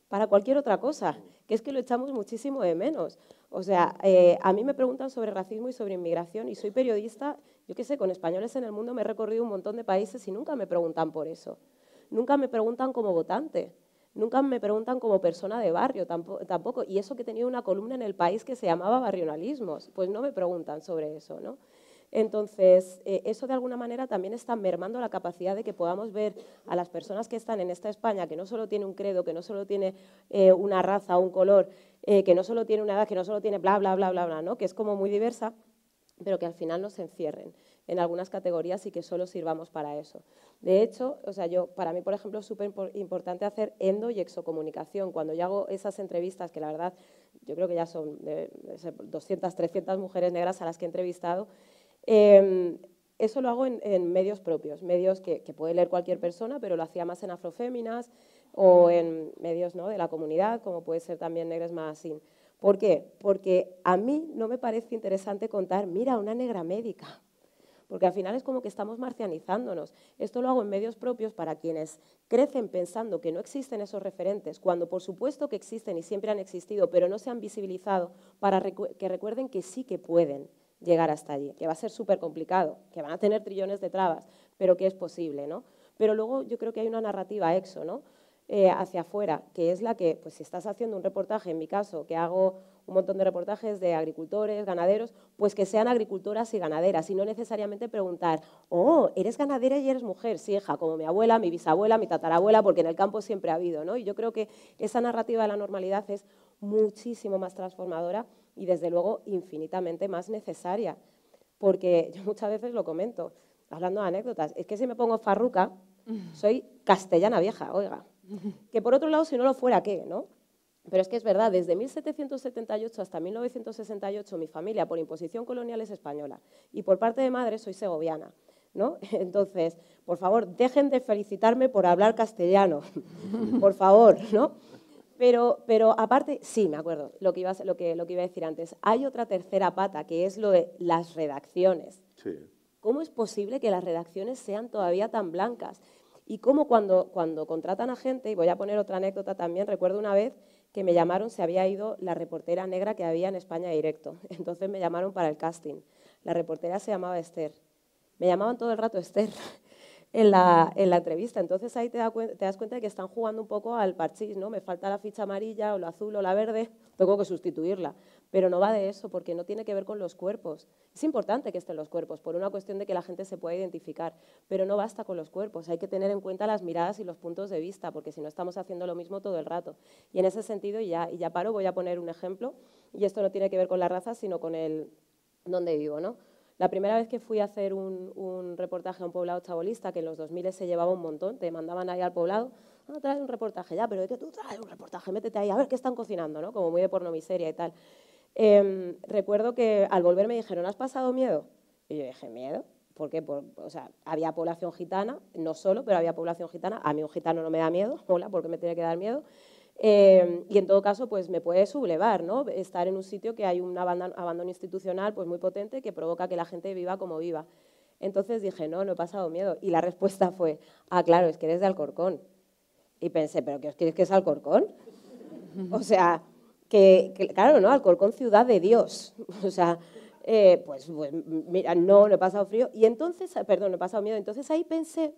para cualquier otra cosa, que es que lo echamos muchísimo de menos. O sea, eh, a mí me preguntan sobre racismo y sobre inmigración y soy periodista, yo qué sé, con españoles en el mundo me he recorrido un montón de países y nunca me preguntan por eso. Nunca me preguntan como votante. Nunca me preguntan como persona de barrio tampoco, Y eso que tenía una columna en el país que se llamaba Barrionalismos, pues no me preguntan sobre eso, ¿no? Entonces, eh, eso de alguna manera también está mermando la capacidad de que podamos ver a las personas que están en esta España, que no solo tiene un credo, que no solo tiene eh, una raza, un color, eh, que no solo tiene una edad, que no solo tiene bla, bla, bla, bla, bla, ¿no? que es como muy diversa, pero que al final nos encierren en algunas categorías y que solo sirvamos para eso. De hecho, o sea, yo, para mí, por ejemplo, es súper importante hacer endo y exocomunicación. Cuando yo hago esas entrevistas, que la verdad yo creo que ya son 200, 300 mujeres negras a las que he entrevistado, em, eso lo hago en, medios propios, medios que, puede leer cualquier persona, pero lo hacía más en Afroféminas o en medios ¿no? de la comunidad, como puede ser también Negres Magazine. ¿Por qué? Porque a mí no me parece interesante contar, mira, una negra médica, porque al final es como que estamos marcianizándonos. Esto lo hago en medios propios para quienes crecen pensando que no existen esos referentes, cuando por supuesto que existen y siempre han existido, pero no se han visibilizado, para que recuerden que sí que pueden llegar hasta allí, que va a ser súper complicado, que van a tener trillones de trabas, pero que es posible, ¿no? Pero luego yo creo que hay una narrativa exo, ¿no? Eh, hacia afuera, que es la que, pues si estás haciendo un reportaje, en mi caso, que hago un montón de reportajes de agricultores, ganaderos, pues que sean agricultoras y ganaderas y no necesariamente preguntar, oh, eres ganadera y eres mujer, sí, hija, como mi abuela, mi bisabuela, mi tatarabuela, porque en el campo siempre ha habido, ¿no? Y yo creo que esa narrativa de la normalidad es muchísimo más transformadora y desde luego infinitamente más necesaria, porque yo muchas veces lo comento, hablando de anécdotas, es que si me pongo farruca, soy castellana vieja, oiga, que por otro lado, si no lo fuera, ¿qué? ¿no? Pero es que es verdad, desde 1778 hasta 1968 mi familia por imposición colonial es española y por parte de madre soy segoviana. ¿no? Entonces, por favor, dejen de felicitarme por hablar castellano, por favor, ¿no? Pero, pero aparte, sí, me acuerdo lo que, iba a, lo, que, lo que iba a decir antes. Hay otra tercera pata, que es lo de las redacciones. ¿Cómo es posible que las redacciones sean todavía tan blancas? Y cómo cuando, cuando contratan a gente, y voy a poner otra anécdota también, recuerdo una vez que me llamaron, se había ido la reportera negra que había en España directo. Entonces me llamaron para el casting. La reportera se llamaba Esther. Me llamaban todo el rato Esther en la, en la entrevista. Entonces ahí te, te, das cuenta de que están jugando un poco al parchís, ¿no? Me falta la ficha amarilla o la azul o la verde, tengo que sustituirla. Pero no va de eso, porque no tiene que ver con los cuerpos. Es importante que estén los cuerpos, por una cuestión de que la gente se pueda identificar, pero no basta con los cuerpos, hay que tener en cuenta las miradas y los puntos de vista, porque si no estamos haciendo lo mismo todo el rato. Y en ese sentido, y ya, y ya paro, voy a poner un ejemplo, y esto no tiene que ver con la raza, sino con el dónde vivo, ¿no? La primera vez que fui a hacer un, reportaje a un poblado chabolista, que en los 2000 se llevaba un montón, te mandaban ahí al poblado, ah, traes un reportaje ya, pero de que tú traes un reportaje, métete ahí a ver qué están cocinando, ¿no? Como muy de pornomiseria y tal. Em, recuerdo que al volver me dijeron, ¿has pasado miedo? Y yo dije, ¿miedo? Porque o sea, había población gitana, no solo, pero había población gitana. A mí un gitano no me da miedo, hola, porque me tiene que dar miedo. Em, y en todo caso, pues me puede sublevar, ¿no? Estar en un sitio que hay un abandono, institucional pues muy potente que provoca que la gente viva como viva. Entonces dije, no, no he pasado miedo. Y la respuesta fue, ah, claro, es que eres de Alcorcón. Y pensé, ¿pero qué os quieres que es Alcorcón? O sea, que, claro, ¿no? Alcorcón, ciudad de Dios. O sea, eh, pues, pues, mira, no, no he pasado frío. Y entonces, perdón, no he pasado miedo. Entonces ahí pensé,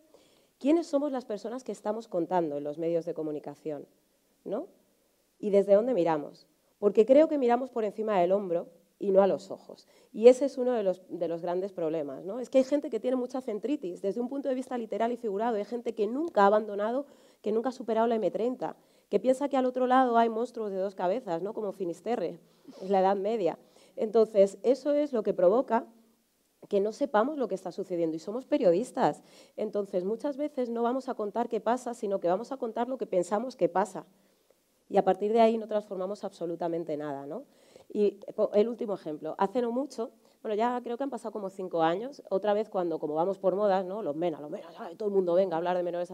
¿quiénes somos las personas que estamos contando en los medios de comunicación? ¿No? ¿Y desde dónde miramos? Porque creo que miramos por encima del hombro y no a los ojos. Y ese es uno de los, de los, grandes problemas. ¿no? Es que hay gente que tiene mucha centritis desde un punto de vista literal y figurado. Hay gente que nunca ha abandonado, que nunca ha superado la M30, que piensa que al otro lado hay monstruos de dos cabezas, ¿no? como Finisterre, es la Edad Media. Entonces, eso es lo que provoca que no sepamos lo que está sucediendo y somos periodistas. Entonces, muchas veces no vamos a contar qué pasa, sino que vamos a contar lo que pensamos que pasa y a partir de ahí no transformamos absolutamente nada. ¿no? Y el último ejemplo, hace no mucho, bueno, ya creo que han pasado como cinco años, otra vez cuando, como vamos por modas, ¿no? los menos, los menos, todo el mundo venga a hablar de menores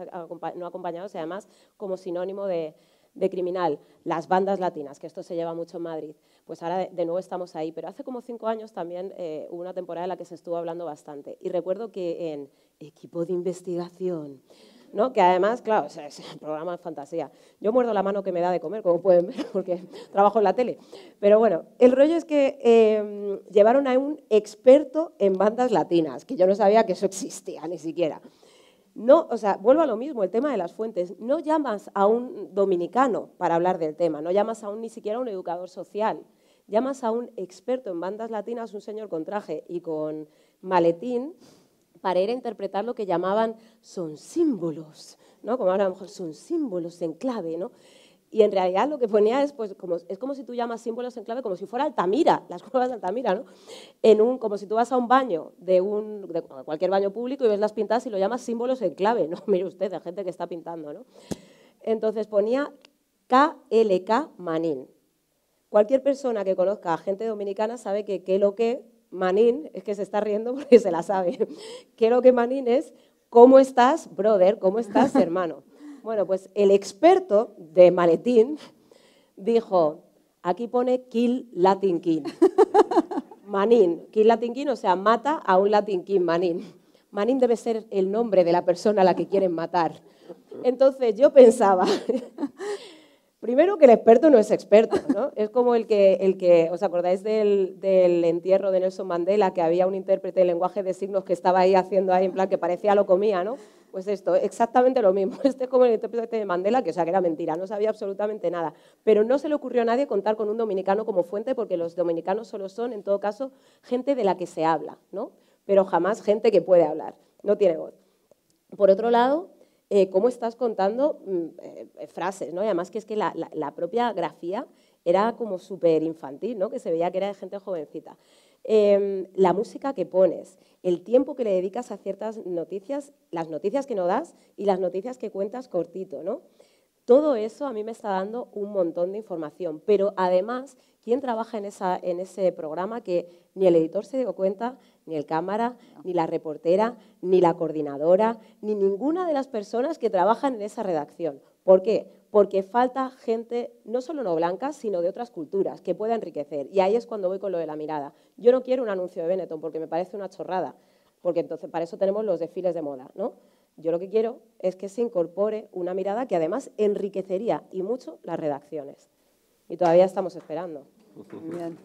no acompañados y además como sinónimo de, de criminal, las bandas latinas, que esto se lleva mucho en Madrid, pues ahora de, nuevo estamos ahí. Pero hace como cinco años también eh, hubo una temporada en la que se estuvo hablando bastante. Y recuerdo que en equipo de investigación, ¿no? que además, claro, es un programa de fantasía. Yo muerdo la mano que me da de comer, como pueden ver, porque trabajo en la tele. Pero bueno, el rollo es que em, llevaron a un experto en bandas latinas, que yo no sabía que eso existía ni siquiera. No, o sea, vuelvo a lo mismo, el tema de las fuentes. No llamas a un dominicano para hablar del tema, no llamas a un ni siquiera a un educador social. Llamas a un experto en bandas latinas, un señor con traje y con maletín, para ir a interpretar lo que llamaban son símbolos, ¿no? Como ahora a lo mejor son símbolos en clave, ¿no? Y en realidad lo que ponía es, pues, como, es como si tú llamas símbolos en clave como si fuera Altamira, las cuevas de Altamira, ¿no? En un, como si tú vas a un baño, de, un, de cualquier baño público y ves las pintadas y lo llamas símbolos en clave, ¿no? Mire usted, de gente que está pintando, ¿no? Entonces ponía KLK Manín. Cualquier persona que conozca a gente dominicana sabe que qué Manín, es que se está riendo porque se la sabe, qué lo que Manín es, ¿cómo estás, brother? ¿Cómo estás, hermano? Bueno, pues el experto de maletín dijo, aquí pone kill Latin King. Manín, kill Latin King, o sea, mata a un Latin King, Manín. Manín debe ser el nombre de la persona a la que quieren matar. Entonces yo pensaba, Primero que el experto no es experto, ¿no? Es como el que, ¿os acordáis del, del, entierro de Nelson Mandela, que había un intérprete de lenguaje de signos que estaba ahí haciendo ahí en plan que parecía lo comía, ¿no? Pues esto, exactamente lo mismo. Este es como el intérprete de Mandela, que o sea que era mentira, no sabía absolutamente nada. Pero no se le ocurrió a nadie contar con un dominicano como fuente, porque los dominicanos solo son, en todo caso, gente de la que se habla, ¿no? Pero jamás gente que puede hablar, no tiene voz. Por otro lado, eh, cómo estás contando mm, eh, eh, frases, ¿no? Y además que es que la, propia grafía era como súper infantil, ¿no? Que se veía que era de gente jovencita. Em, la música que pones, el tiempo que le dedicas a ciertas noticias, las noticias que no das y las noticias que cuentas cortito, ¿no? Todo eso a mí me está dando un montón de información, pero además, ¿quién trabaja en, ese programa que ni el editor se dio cuenta, ni el cámara, ni la reportera, ni la coordinadora, ni ninguna de las personas que trabajan en esa redacción? ¿Por qué? Porque falta gente no solo no blanca, sino de otras culturas que pueda enriquecer. Y ahí es cuando voy con lo de la mirada. Yo no quiero un anuncio de Benetton porque me parece una chorrada, porque entonces para eso tenemos los desfiles de moda, ¿no? Yo lo que quiero es que se incorpore una mirada que además enriquecería y mucho las redacciones. Y todavía estamos esperando. Bien.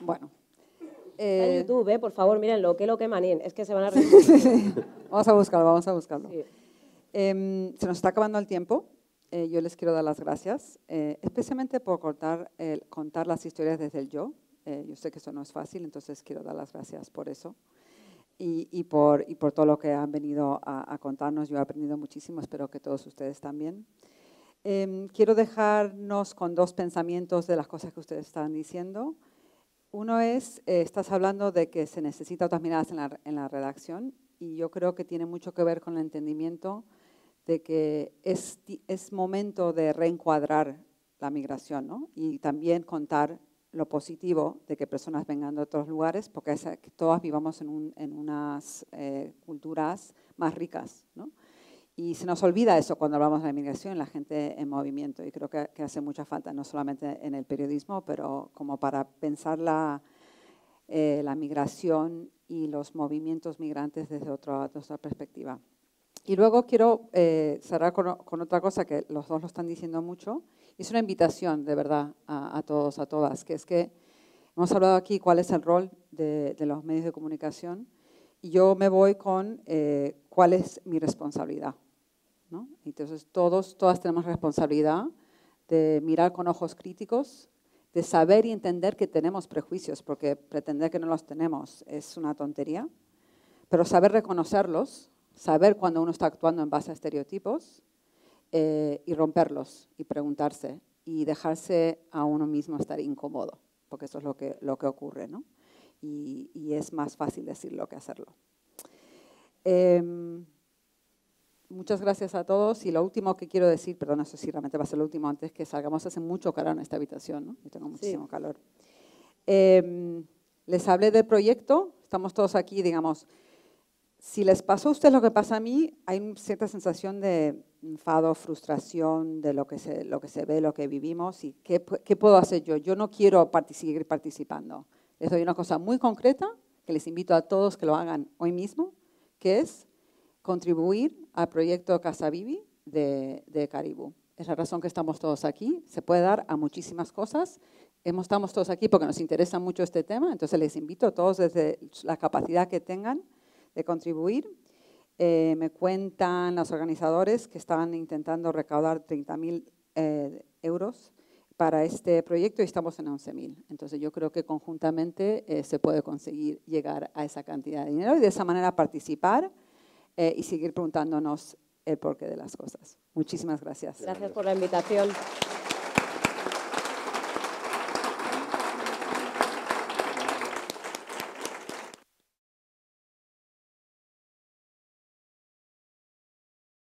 Bueno. en eh, YouTube, ¿eh? por favor, mírenlo, que lo que manín, es que se van a Vamos a buscarlo, vamos a buscarlo. Em, se nos está acabando el tiempo. Eh, yo les quiero dar las gracias, especialmente por contar, contar las historias desde el yo. Yo sé que eso no es fácil, entonces quiero dar las gracias por eso y, y, por, y por, todo lo que han venido a, contarnos. Yo he aprendido muchísimo, espero que todos ustedes también. Eh, quiero dejarnos con dos pensamientos de las cosas que ustedes están diciendo. Uno es, eh, estás hablando de que se necesita otras miradas en la, en la redacción y yo creo que tiene mucho que ver con el entendimiento de que es, es momento de reencuadrar la migración ¿no? y también contar lo positivo de que personas vengan de otros lugares, porque es todas vivamos en, en unas eh, culturas más ricas. ¿no? Y se nos olvida eso cuando hablamos de la inmigración, la gente en movimiento, y creo que, hace mucha falta, no solamente en el periodismo, pero como para pensar la, eh, migración y los movimientos migrantes desde otra, perspectiva. Y luego quiero eh, cerrar con, con, otra cosa que los dos lo están diciendo mucho, es una invitación, de verdad, a, todos, a todas, que es que hemos hablado aquí cuál es el rol de, los medios de comunicación y yo me voy con eh, cuál es mi responsabilidad. ¿No? Entonces, todos, todas tenemos responsabilidad de mirar con ojos críticos, de saber y entender que tenemos prejuicios, porque pretender que no los tenemos es una tontería, pero saber reconocerlos, saber cuando uno está actuando en base a estereotipos eh, y romperlos y preguntarse y dejarse a uno mismo estar incómodo, porque eso es lo que, lo que ocurre, ¿no? Y, y es más fácil decirlo que hacerlo. Em, muchas gracias a todos y lo último que quiero decir, perdón, no sé si realmente va a ser lo último antes que salgamos, hace mucho calor en esta habitación, ¿no? Yo tengo muchísimo calor. Em, les hablé del proyecto, estamos todos aquí, digamos, Si les pasó a ustedes lo que pasa a mí, hay cierta sensación de enfado, frustración de lo que se, lo que se ve, lo que vivimos y qué, qué puedo hacer yo. Yo no quiero seguir participando. Les doy una cosa muy concreta que les invito a todos que lo hagan hoy mismo, que es contribuir al proyecto Casa Vivi de, de Caribú. Es la razón que estamos todos aquí. Se puede dar a muchísimas cosas. Estamos todos aquí porque nos interesa mucho este tema, entonces les invito a todos desde la capacidad que tengan de contribuir. Eh, me cuentan los organizadores que estaban intentando recaudar 30.000 eh, euros para este proyecto y estamos en 11.000. Entonces yo creo que conjuntamente eh, se puede conseguir llegar a esa cantidad de dinero y de esa manera participar y seguir preguntándonos el porqué de las cosas. Muchísimas gracias. Gracias por la invitación.